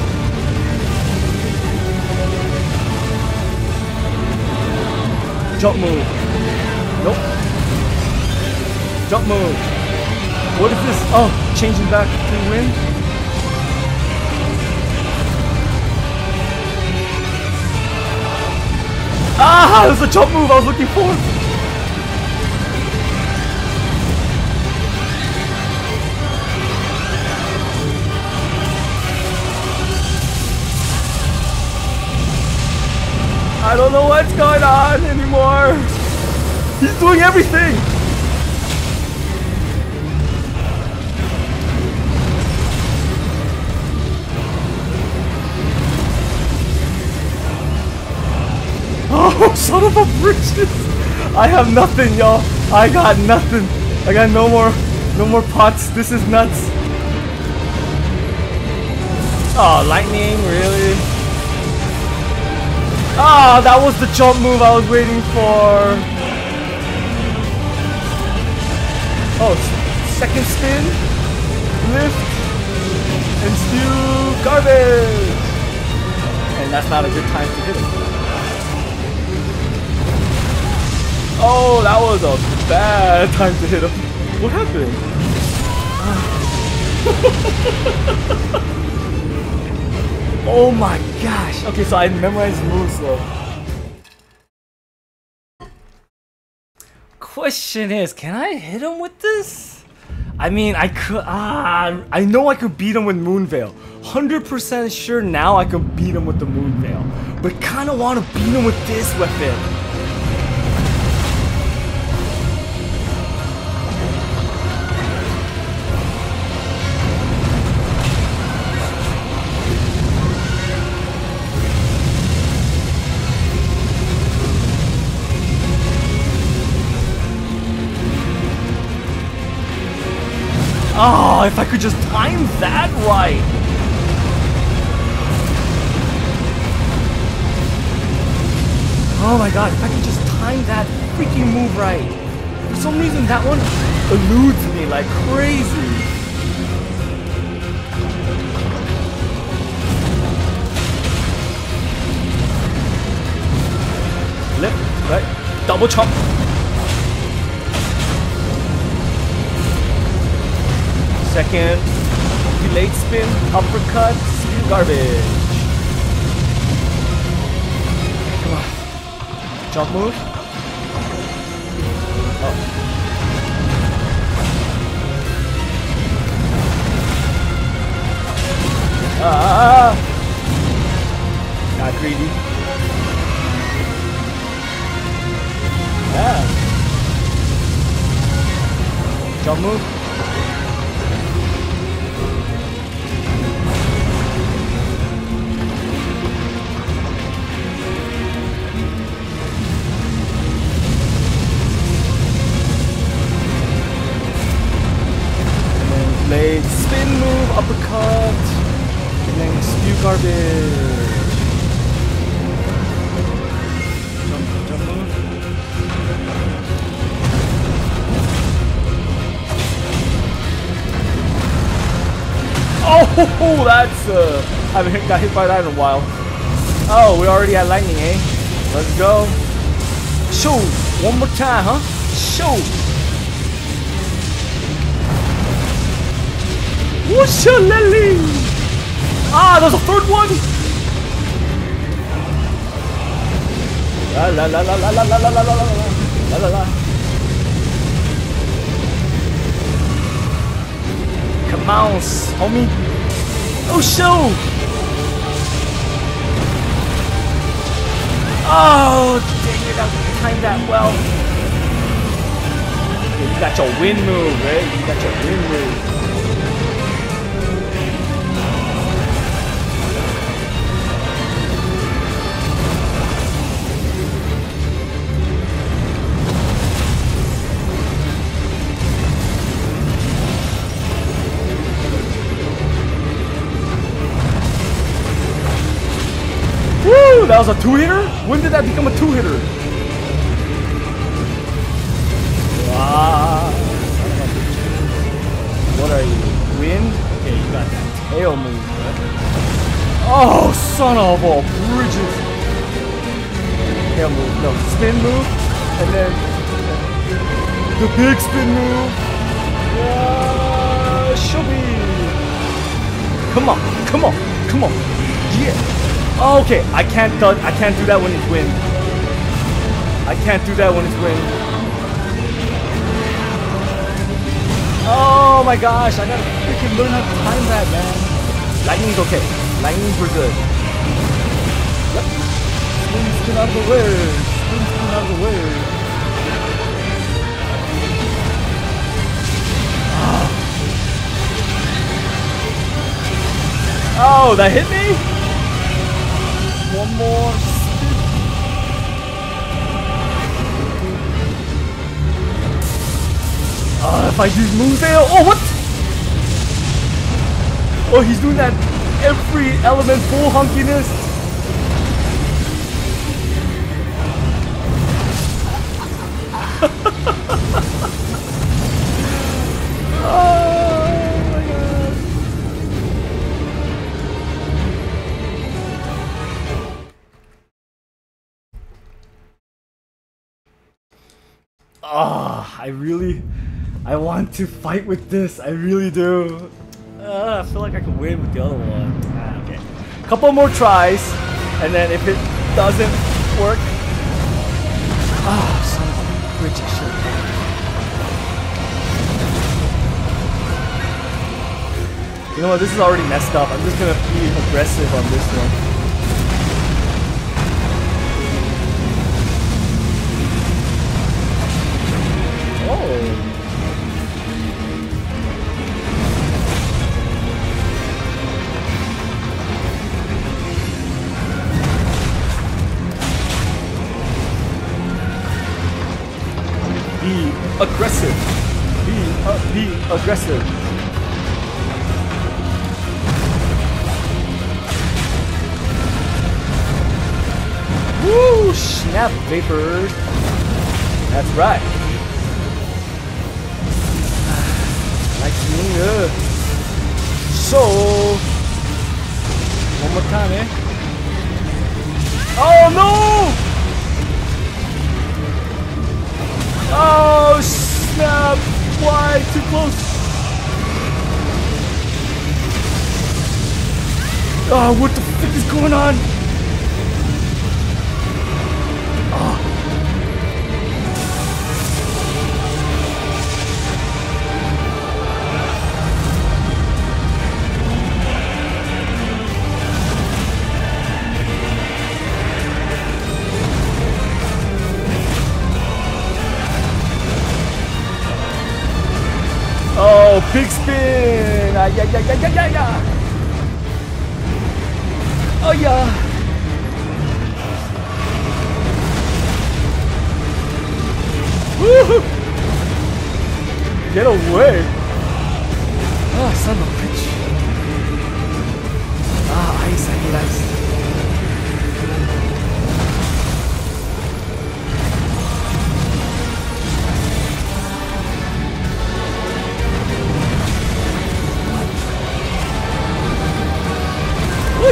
Jump move. Nope. Jump move. What is this? Oh, changing back to win. Ah, it was a jump move I was looking for. I don't know what's going on anymore. He's doing everything. Oh, son of a bitch! I have nothing, y'all. I got nothing. I got no more, no more pots. This is nuts. Oh, lightning, really? Ah, that was the jump move I was waiting for. Oh, second spin, lift, and spew garbage. And that's not a good time to hit him. Oh, that was a bad time to hit him. What happened? oh my gosh. Okay, so I memorized moves though. Question is, can I hit him with this? I mean, I could. Ah, I know I could beat him with Moonveil. 100% sure now I can beat him with the Moonveil. But kind of want to beat him with this weapon. Oh, if I could just time that right. Oh my god, if I could just time that freaking move right. For some reason, that one eludes me like crazy. Left, right, double chop. Second, delayed spin, uppercut, spew garbage. Come on. Jump move. Oh. Ah! Got greedy. Yeah. Jump move. Blade spin move, uppercut, and then spew garbage. Jump, jump move. Oh, that's uh, I haven't got hit by that in a while. Oh, we already had lightning, eh? Let's go. Show one more time, huh? Show. Whoosha lily. Ah, there's a third one. La la la la la la la la la la la la la la. Come on, homie. Oh, show. Oh, dang it, I timed that well. You got your win move, right? You got your win move. was a two-hitter? When did that become a two-hitter? What are you? Wind? Okay, you got that tail move. Oh, son of a bridges. Tail move. No, spin move. And then the big spin move. Yeah, shall. Come on, come on, come on. Yeah. Oh, okay, I can't do, I can't do that when it's wind. I can't do that when it's wind. Oh my gosh, I gotta freaking learn how to time that, man. Lightning's okay. Lightning's were good. Yep. Spin, spin out of the way. Spin, spin out of the way. Ah. Oh, that hit me? One more. Uh, if I use Moonveil, oh what? Oh, he's doing that every element full hunkiness. I really, I want to fight with this. I really do. Uh, I feel like I can win with the other one. Ah, okay. Couple more tries, and then if it doesn't work, ah, son of a bitch, I should You know what? This is already messed up. I'm just gonna be aggressive on this one. Aggressive. Woo! Snap vapor. That's right. Lightning. uh. So one more time, eh? Oh no! Oh Why too close? Oh, what the fuck is going on? Oh, Ah, yeah, yeah, yeah, yeah, yeah! Oh, yeah! Woohoo! Get away! Ah, son of a bitch! Ah, ice, I hate ice.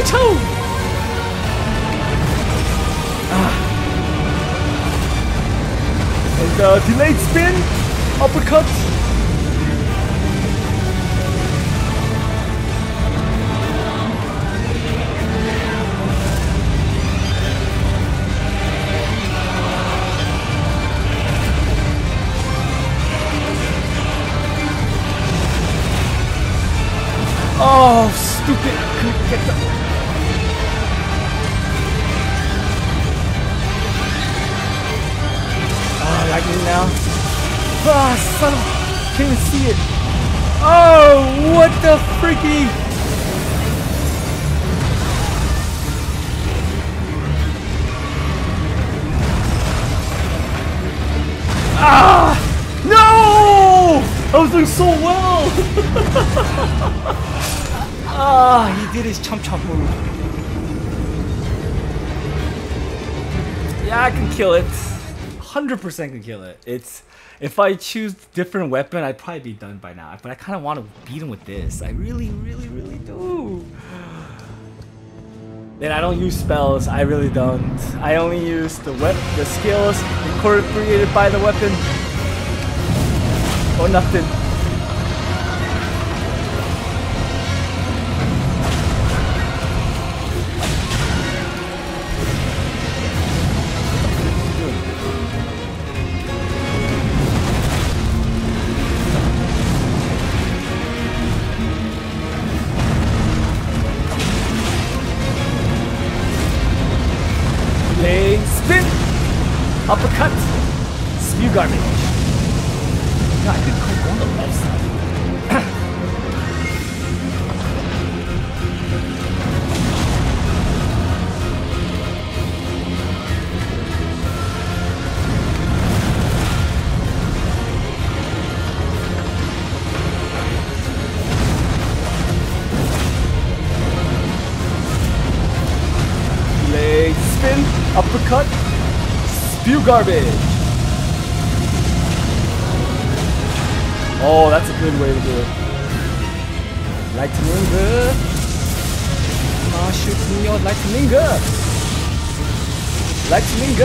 Wachoo! Ah. And uh, delayed spin, uppercut. Oh, stupid! Get the. Now. Ah, son of. Can't even see it. Oh, what the freaky! Ah! No! I was doing so well! Ah, he did his chomp chomp move. Yeah, I can kill it. 100% can kill it. It's if I choose different weapon, I'd probably be done by now. But I kind of want to beat him with this. I really, really, really do. Then I don't use spells. I really don't. I only use the wep the skills incorporated by the weapon. Or nothing. Spew garbage. Oh, that's a good way to do it. Lightning. Come ah, on, shoot me oh, your lightning. Lightning.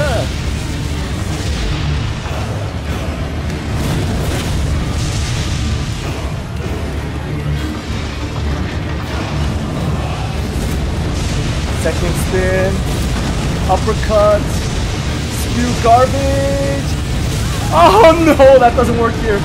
Second spin, uppercut, spew garbage. Oh no, that doesn't work here.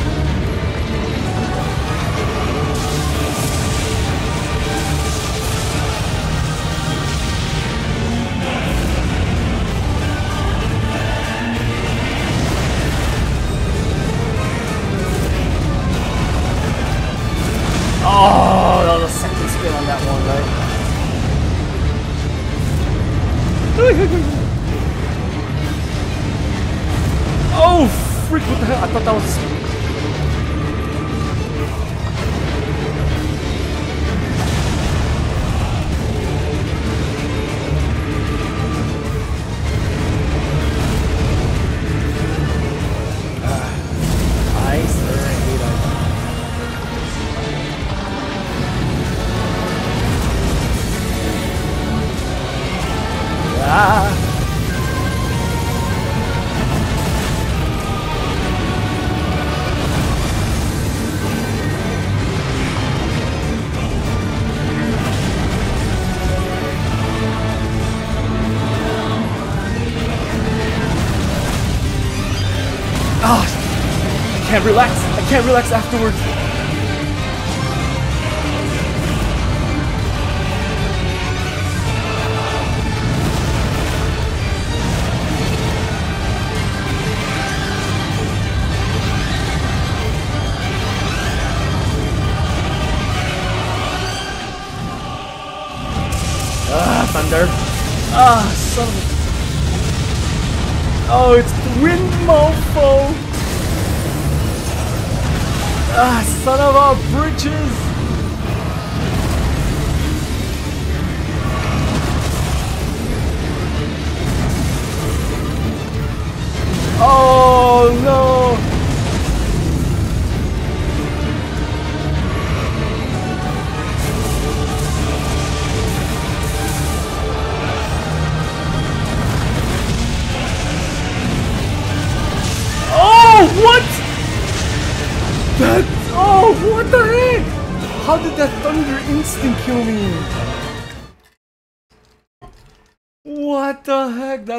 Relax afterwards.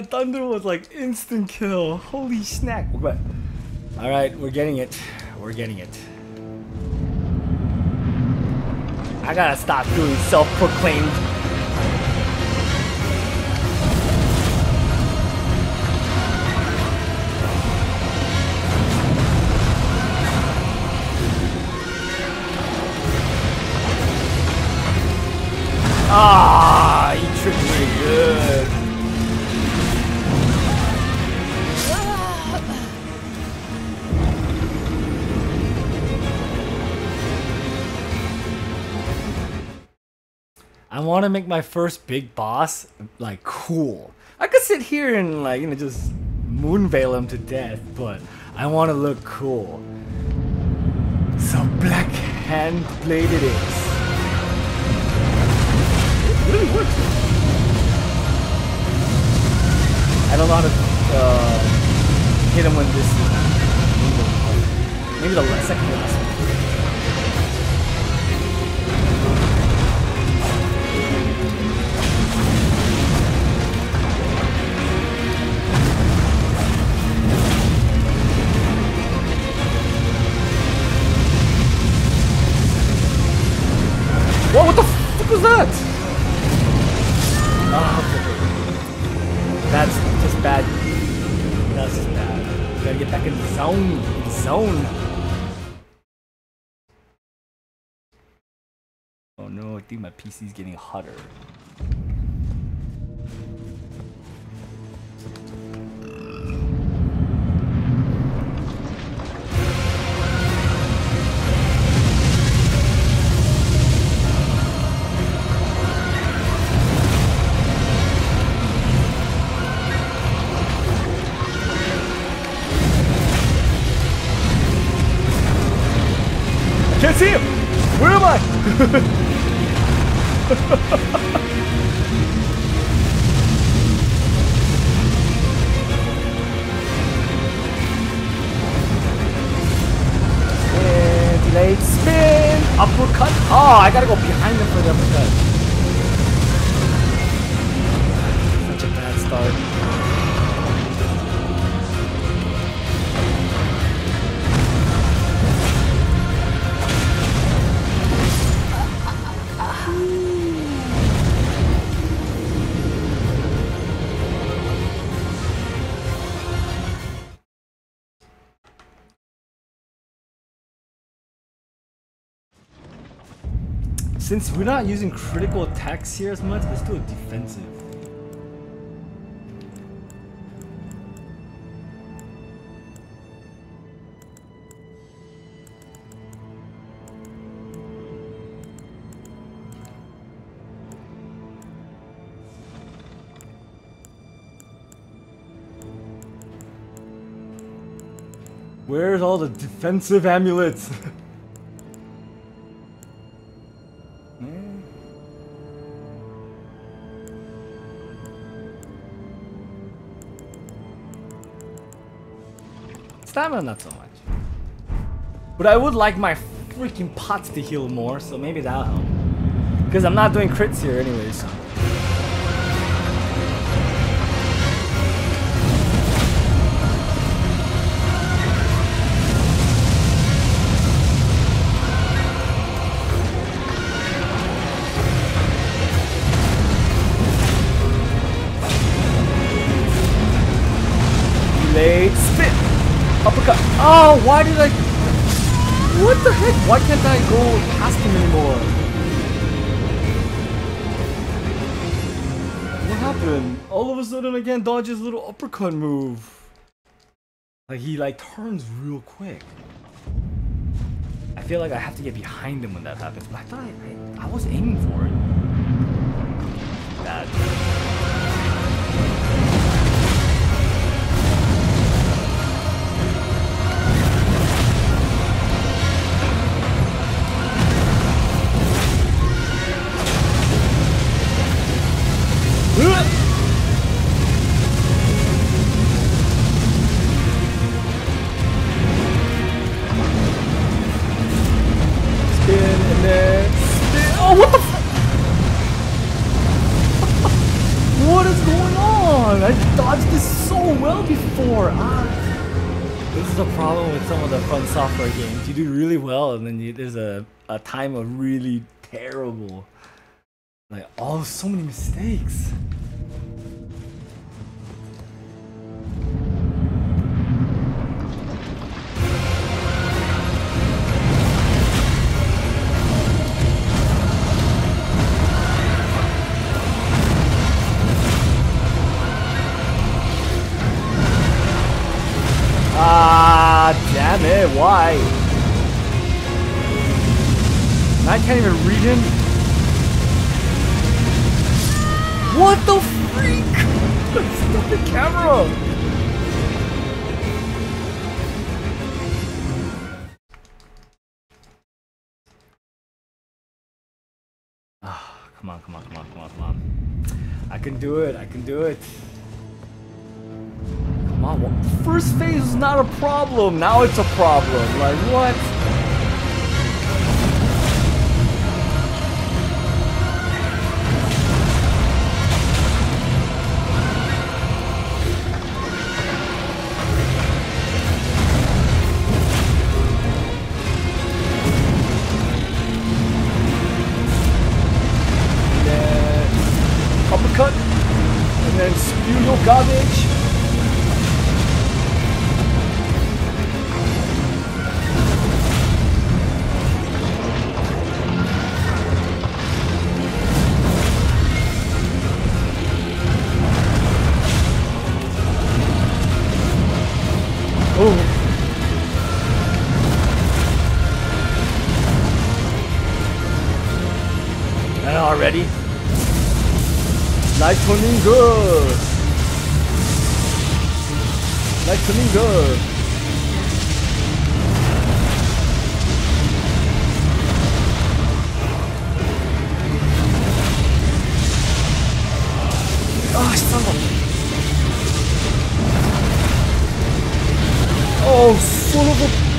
That thunder was like instant kill. Holy snack. But, all right, we're getting it. We're getting it. I gotta stop doing self-proclaimed. Ah, want to make my first big boss like cool. I could sit here and like you know just moonveil him to death, but I want to look cool. So black hand blade it is. It really works. I don't know how to uh, hit him when this. Maybe the second last one. Whoa, what the fuck was that? Ah, That's just bad. That's just bad. Gotta get back in the zone. In the zone. Oh no, I think my PC's getting hotter. I can't see him! Where am I? And delayed spin! Uppercut! Oh, I gotta go behind him for the uppercut. Since we're not using critical attacks here as much, let's do a defensive. Where's all the defensive amulets? Stamina, not so much. But I would like my freaking pots to heal more, so maybe that'll help. Because I'm not doing crits here anyways. Delayed Uppercut! Oh, why did I... What the heck? Why can't I go past him anymore? What happened? All of a sudden again dodges little uppercut move. Like he like turns real quick. I feel like I have to get behind him when that happens, but I thought I, I, I was aiming for it. Bad. You do really well, and then you, there's a, a time of really terrible. Like, oh, so many mistakes. Ah, damn it, why? I can't even read him. What the freak? Stop the camera! Come on, come on, come on, come on, come on. I can do it, I can do it. Come on, first phase is not a problem, now it's a problem. Like, what? Already? Like Toninga! Like Toninga! Ah, son of. Oh, son of a...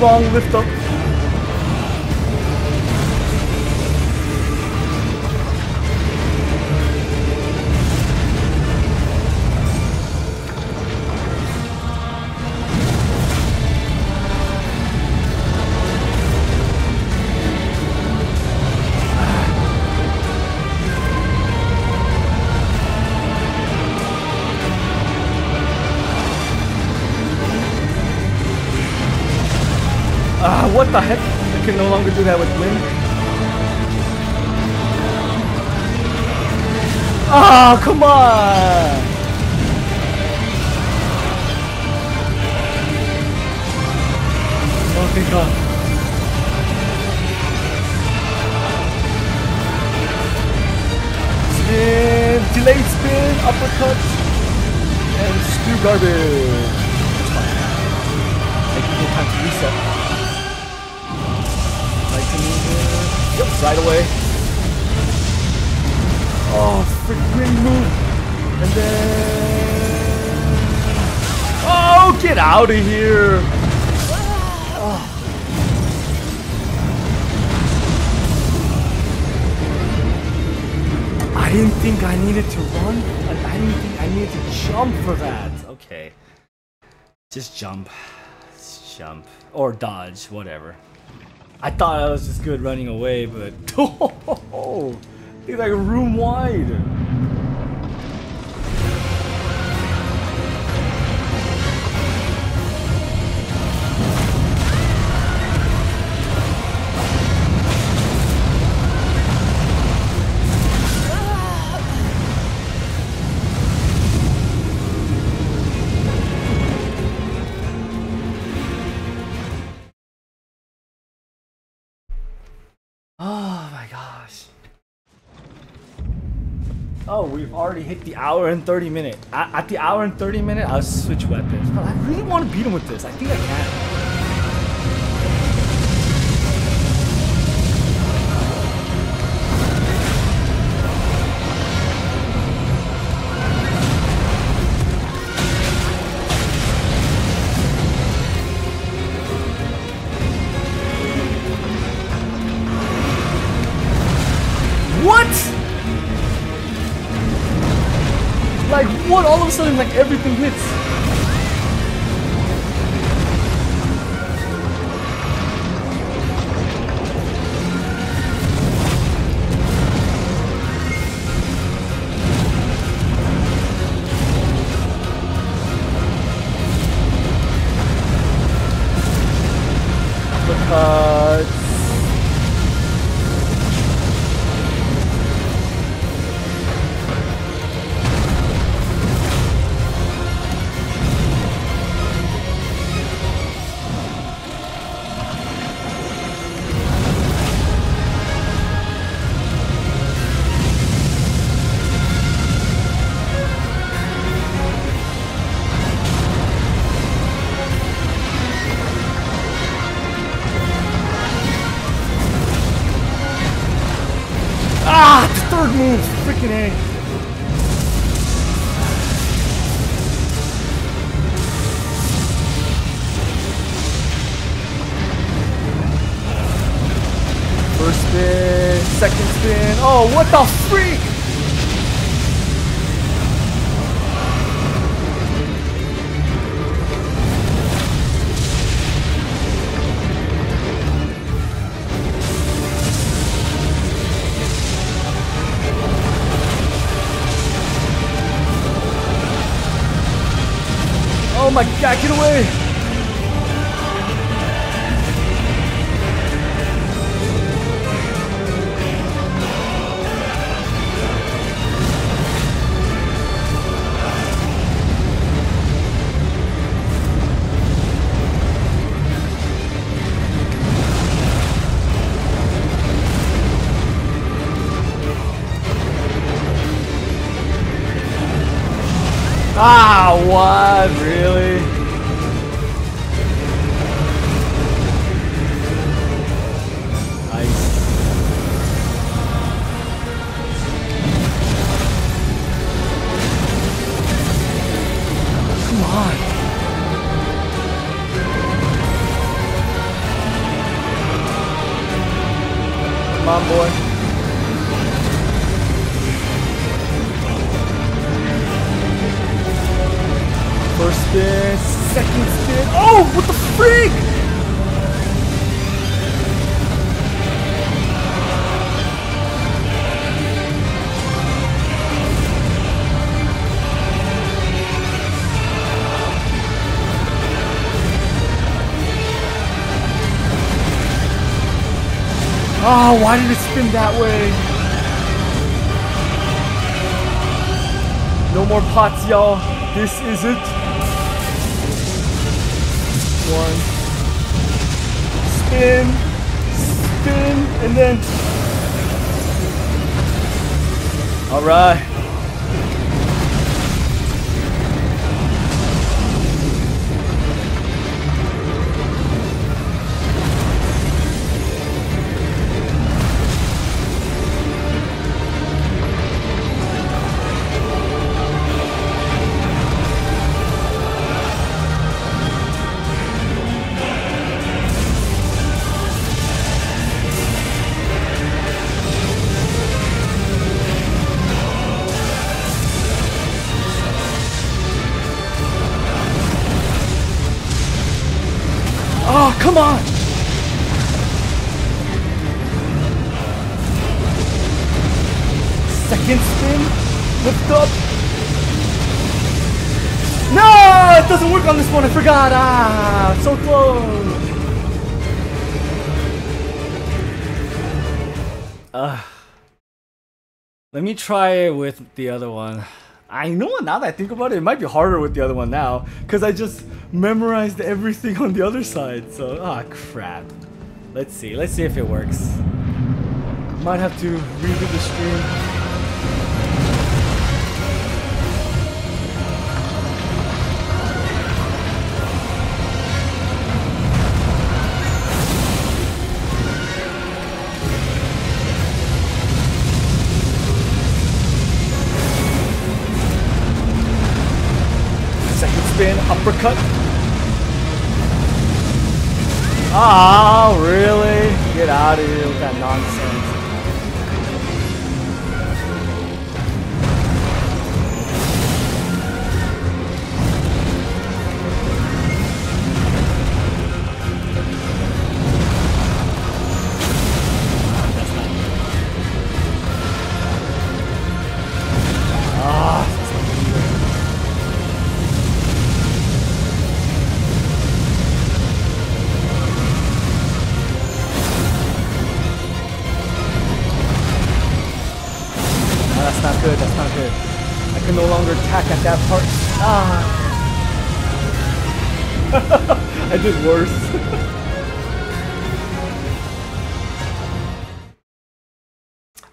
Wrong lift up. Do that with wind. Ah, come on! Oh, thank God. Spin, delayed spin, uppercut, and spew garbage. Right away. Oh, freak green move. And then. Oh, get out of here. Oh. I didn't think I needed to run. I didn't think I needed to jump for that. Okay. Just jump. Just jump. Or dodge, whatever. I thought I was just good running away, but oh, like room wide. Oh, we've already hit the hour and 30 minute. At, the hour and 30 minute, I'll switch weapons. But I really want to beat him with this. I think I can. All of a sudden, like everything hits. More y'all. This is it. One. Spin. Spin. And then. Alright. Come on! Second spin, lift up. No, it doesn't work on this one. I forgot. Ah, so close. Uh, let me try it with the other one. I know now that I think about it, it might be harder with the other one now because I just memorized everything on the other side. So, ah, crap. Let's see. Let's see if it works. Might have to redo the stream. Second spin, uppercut. Oh, really? Get out of here with that nonsense. I worse.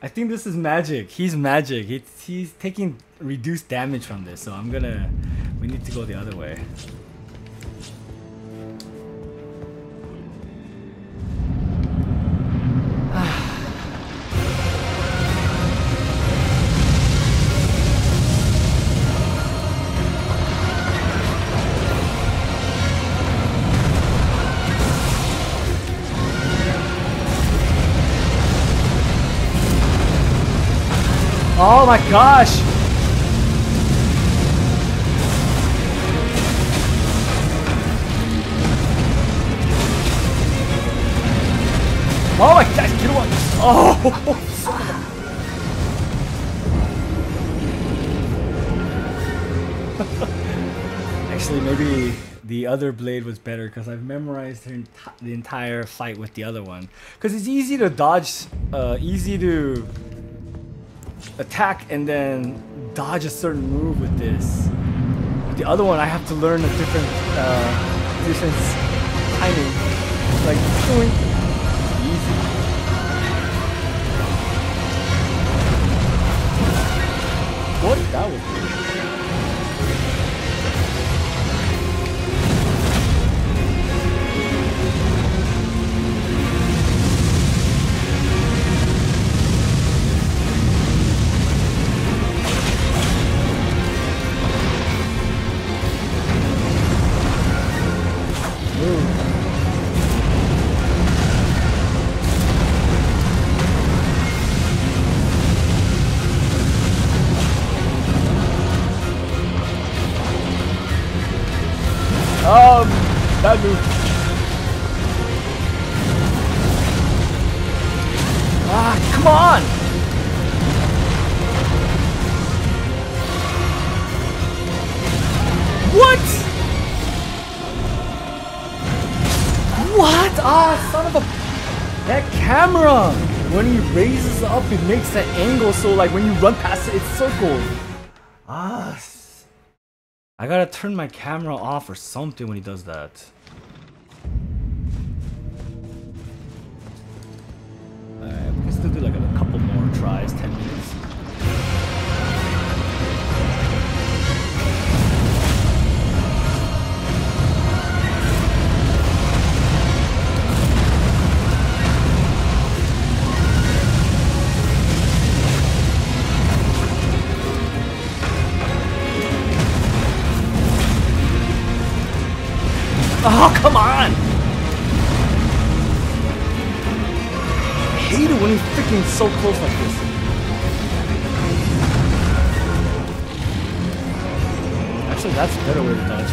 I think this is magic. He's magic. He's taking reduced damage from this, so I'm gonna. We need to go the other way. Oh my gosh! Oh my gosh, get away! Oh! Actually, maybe the other blade was better because I've memorized the entire fight with the other one. Because it's easy to dodge, uh, easy to attack and then dodge a certain move with this. With the other one, I have to learn a different, uh, different timing. Like, easy. What? That was Um, that move. Ah, come on! What? What? Ah, son of a... That camera! When he raises up, it makes that angle so like when you run past it, it circles. I gotta turn my camera off or something when he does that. Alright, we can still do like a couple more tries, Oh, come on! I hate it when he's freaking so close like this. Actually, that's a better way to dodge.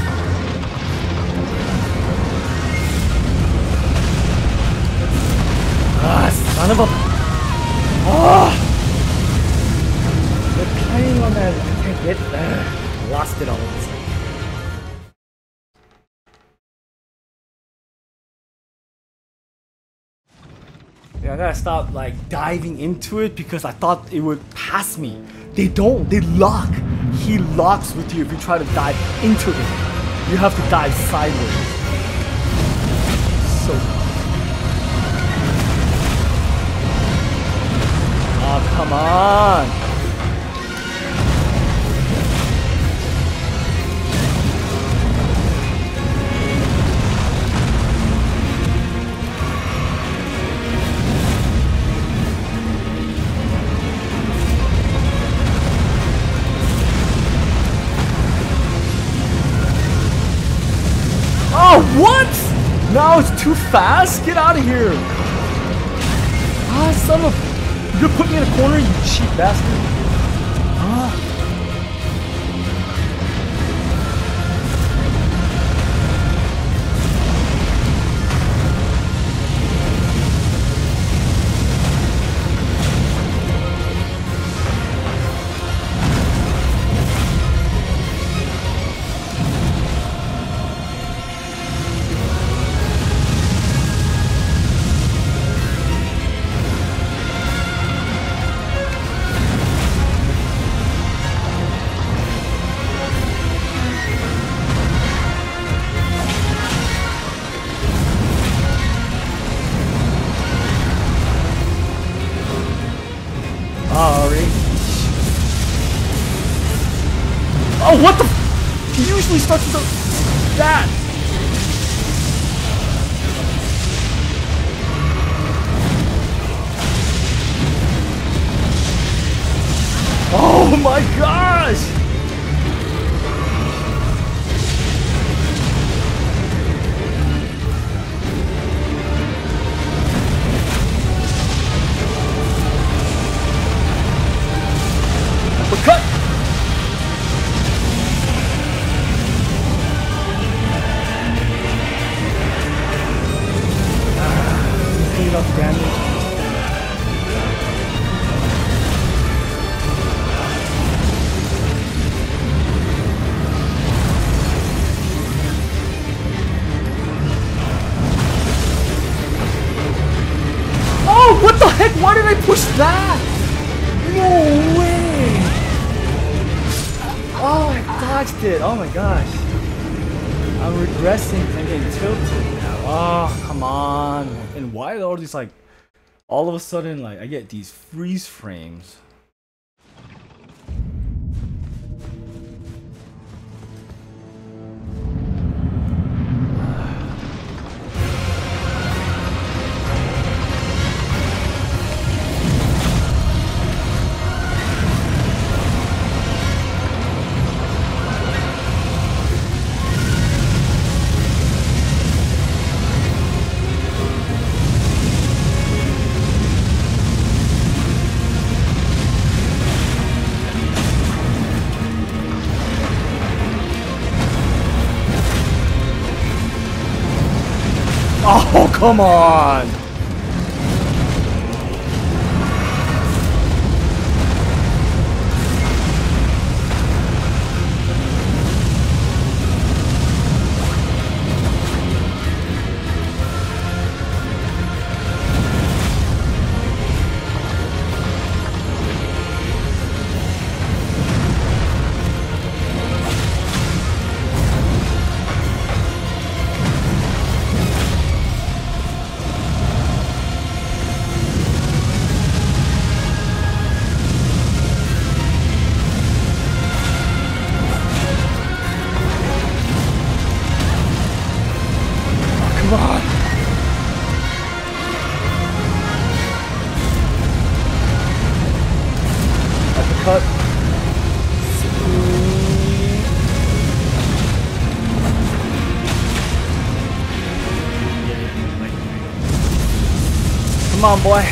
Ah, son of a... Oh! They're playing on that... I can't get... Ugh, lost it all I gotta stop like diving into it because I thought it would pass me. They don't. They lock. He locks with you if you try to dive into it. You have to dive sideways. So. Oh come on! Now it's too fast? Get out of here! Ah, son of... You're gonna put me in a corner, you cheap bastard. 'Cause I'm getting tilted now. Oh, come on. And why are all these like all of a sudden like I get these freeze frames? Come on! On, boy.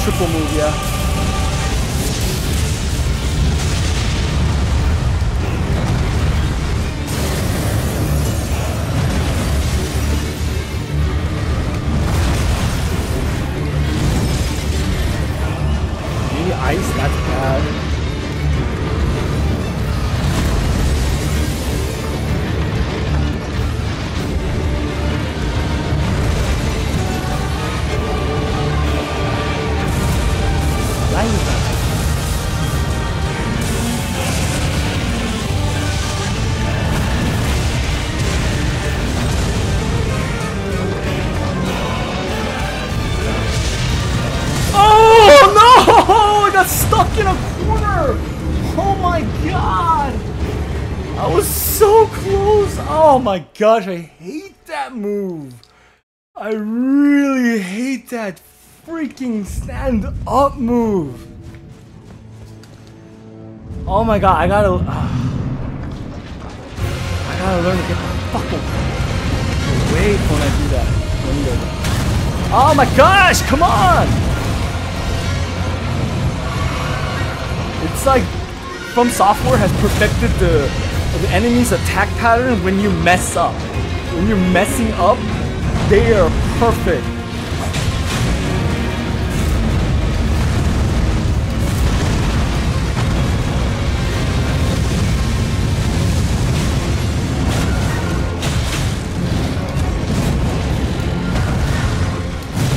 Triple move, yeah. Gosh, I hate that move! I really hate that freaking stand up move! Oh my god, I gotta. I gotta learn to get the fuck away when I do that. Do- Oh my gosh, come on! It's like From Software has perfected the the enemy's attack pattern when you mess up. When you're messing up, they are perfect.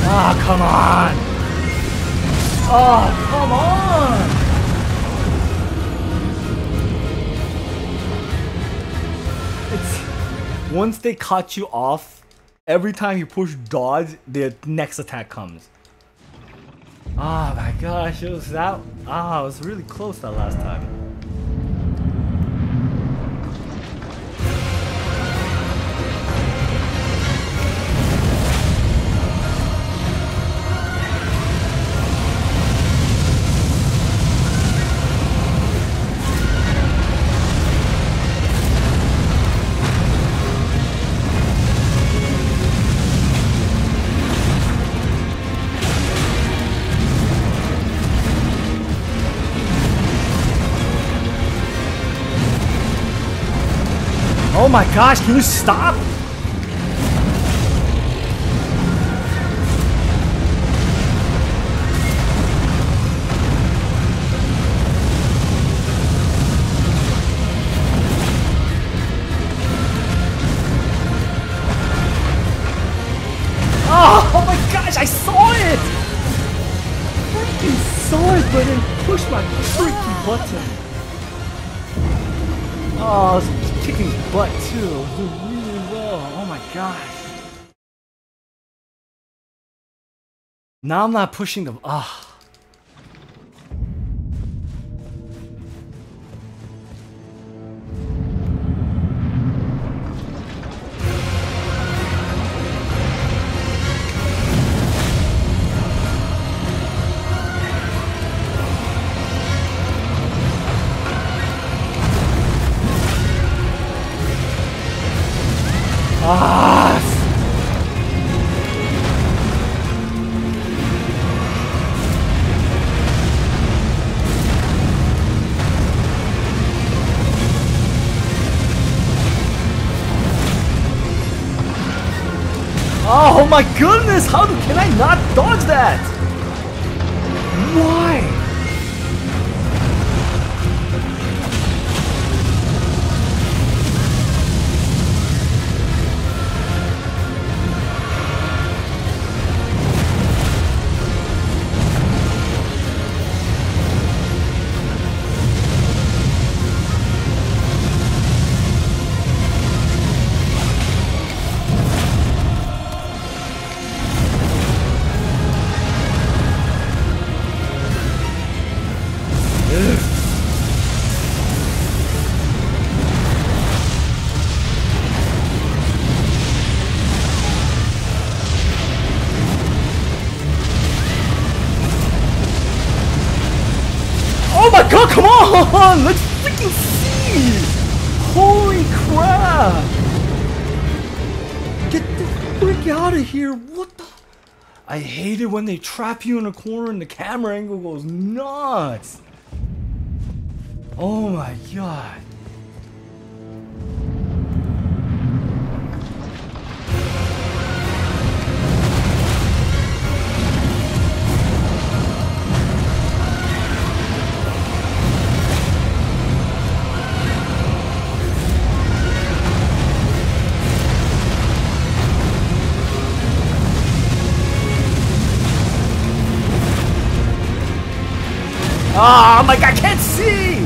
Ah, come on! Oh, come on! Once they cut you off, every time you push dodge, the next attack comes. Oh my gosh, it was that ah, it was really close that last time. My gosh, can you stop? Oh, oh my gosh, I saw it! Freaking saw it, but then pushed my freaking button. Oh, kicking butt too. Really well. Oh my gosh. Now I'm not pushing them. Ah. My goodness! How can I not dodge that? Why? When they trap you in a corner and the camera angle goes nuts! Oh my god. Ah, I'm like, I can't see!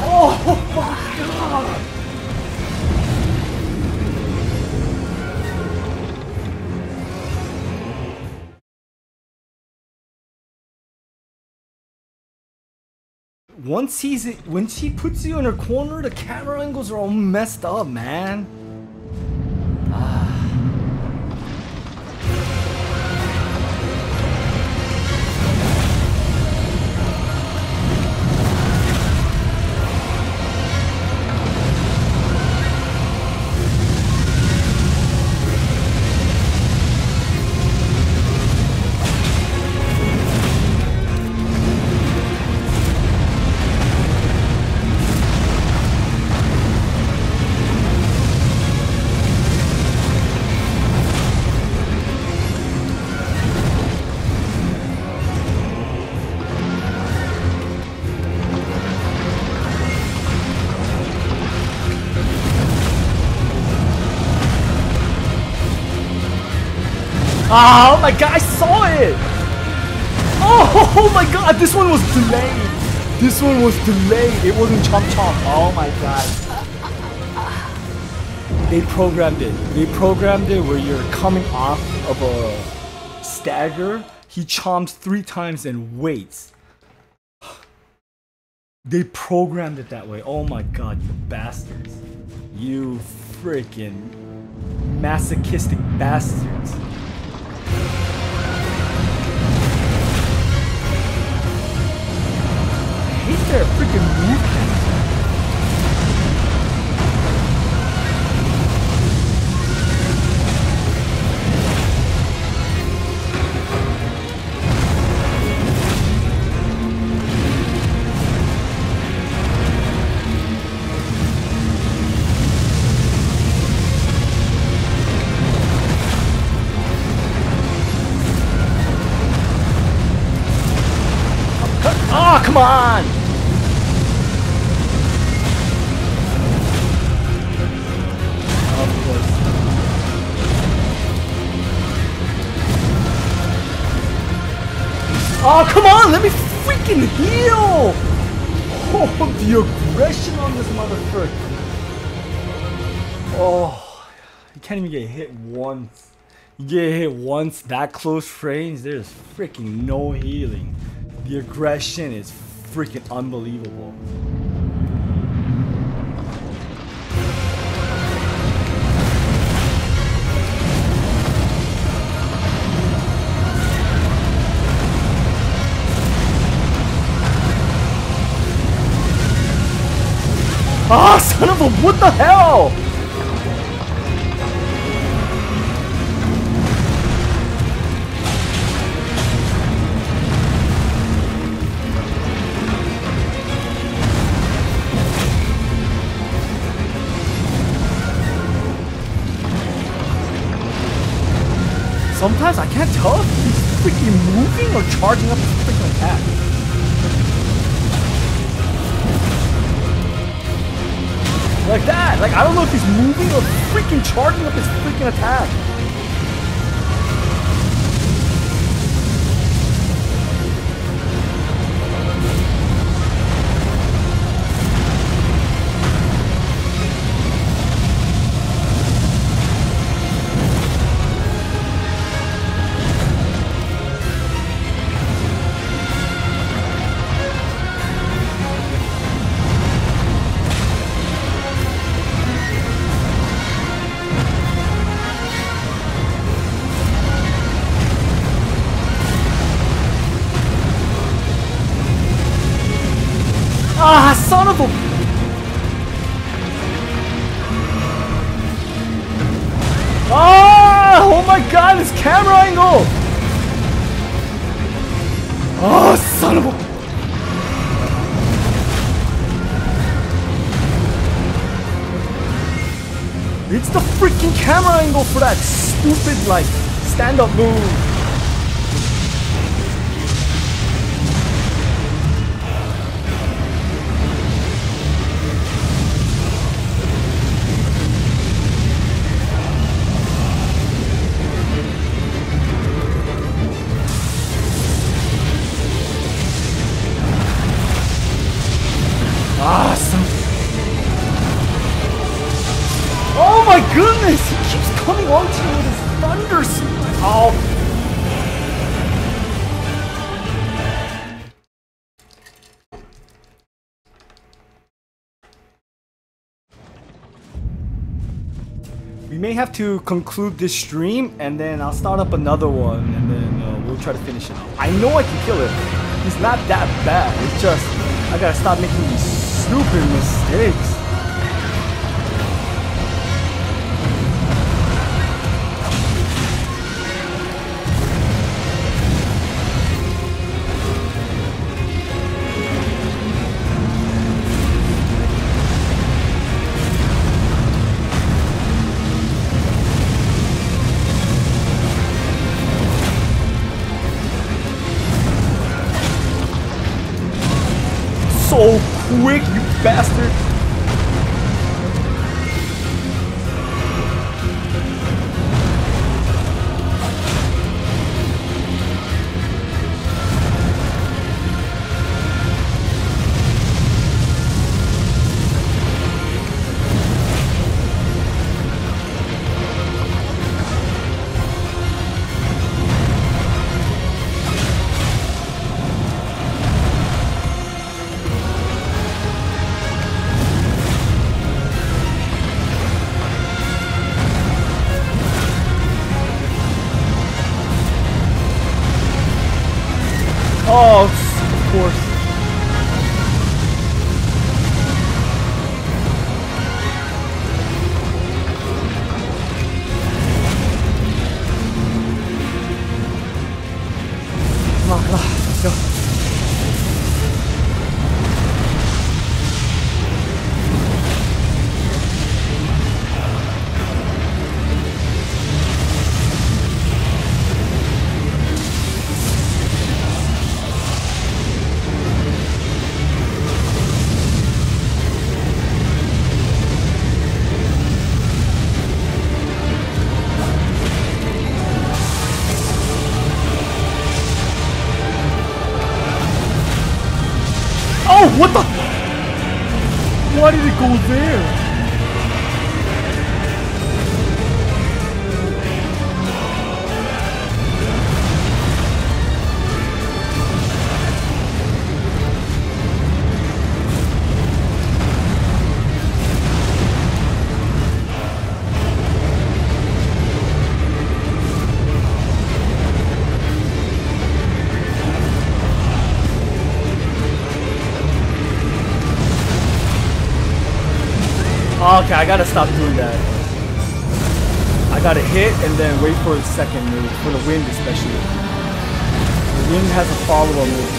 Oh my god! once he's when she puts you in her corner, the camera angles are all messed up, man. Ah, oh my god, I saw it! Oh, oh my god, this one was delayed! This one was delayed, it wasn't chomp chomp. Oh my god. They programmed it. They programmed it where you're coming off of a stagger, he chomps three times and waits. They programmed it that way. Oh my god, you bastards. You freaking masochistic bastards. I hate their freaking movements. Oh, come on! Let me freaking heal! Oh, the aggression on this motherfucker. Oh, you can't even get hit once. You get hit once, that close range, there's freaking no healing. The aggression is freaking unbelievable. Ah, son of a, what the hell? Sometimes I can't tell if he's freaking moving or charging up his freaking attack. Like that. Like I don't know if he's moving or freaking charging up his freaking attack. For that stupid, like, stand-up move. May have to conclude this stream, and then I'll start up another one, and then uh, we'll try to finish it. I know I can kill him. He's not that bad. It's just I gotta stop making these stupid mistakes. Gotta stop doing that. I gotta hit and then wait for a second move, for the wind especially. The wind has a follow-up move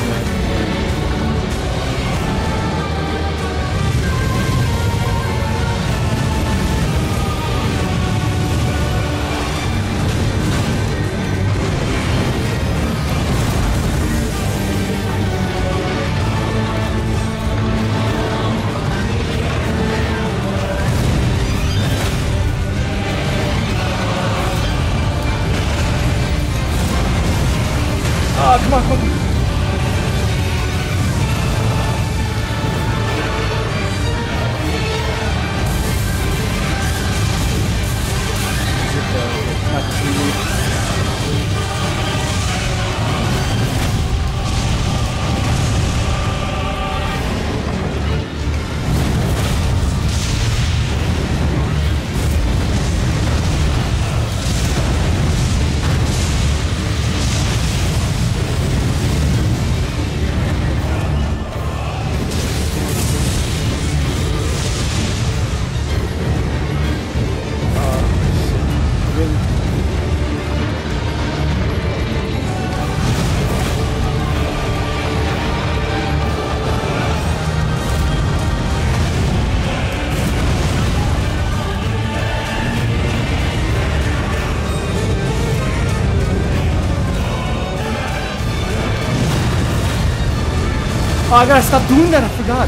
Oh, I gotta stop doing that, I forgot.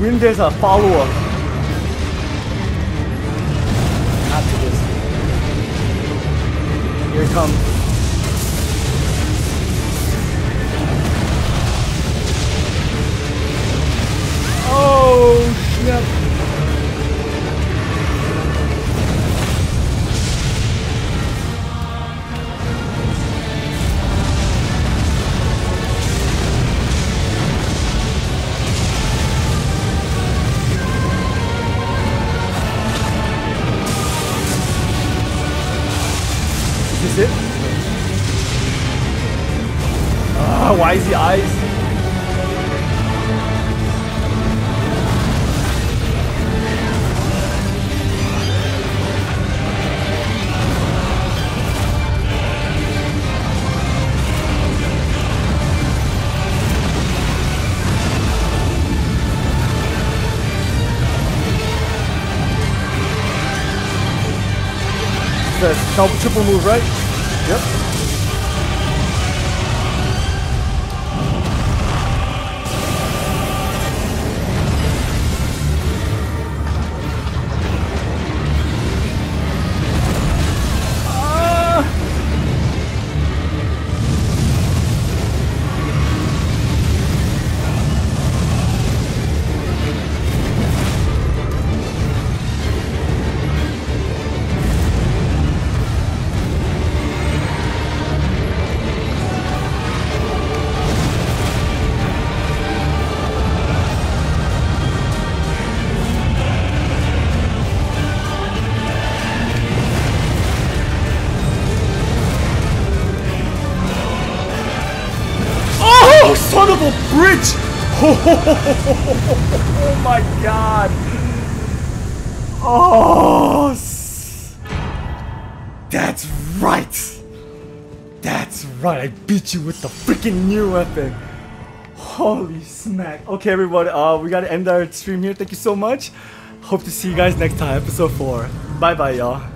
When there's a follow-up. Ah, Not this. Here it comes. Oh, snap. Double triple move, right? Oh my god! Oh, that's right. That's right. I beat you with the freaking new weapon. Holy smack. Okay, everybody. Uh, we gotta end our stream here. Thank you so much. Hope to see you guys next time, episode four. Bye, bye, y'all.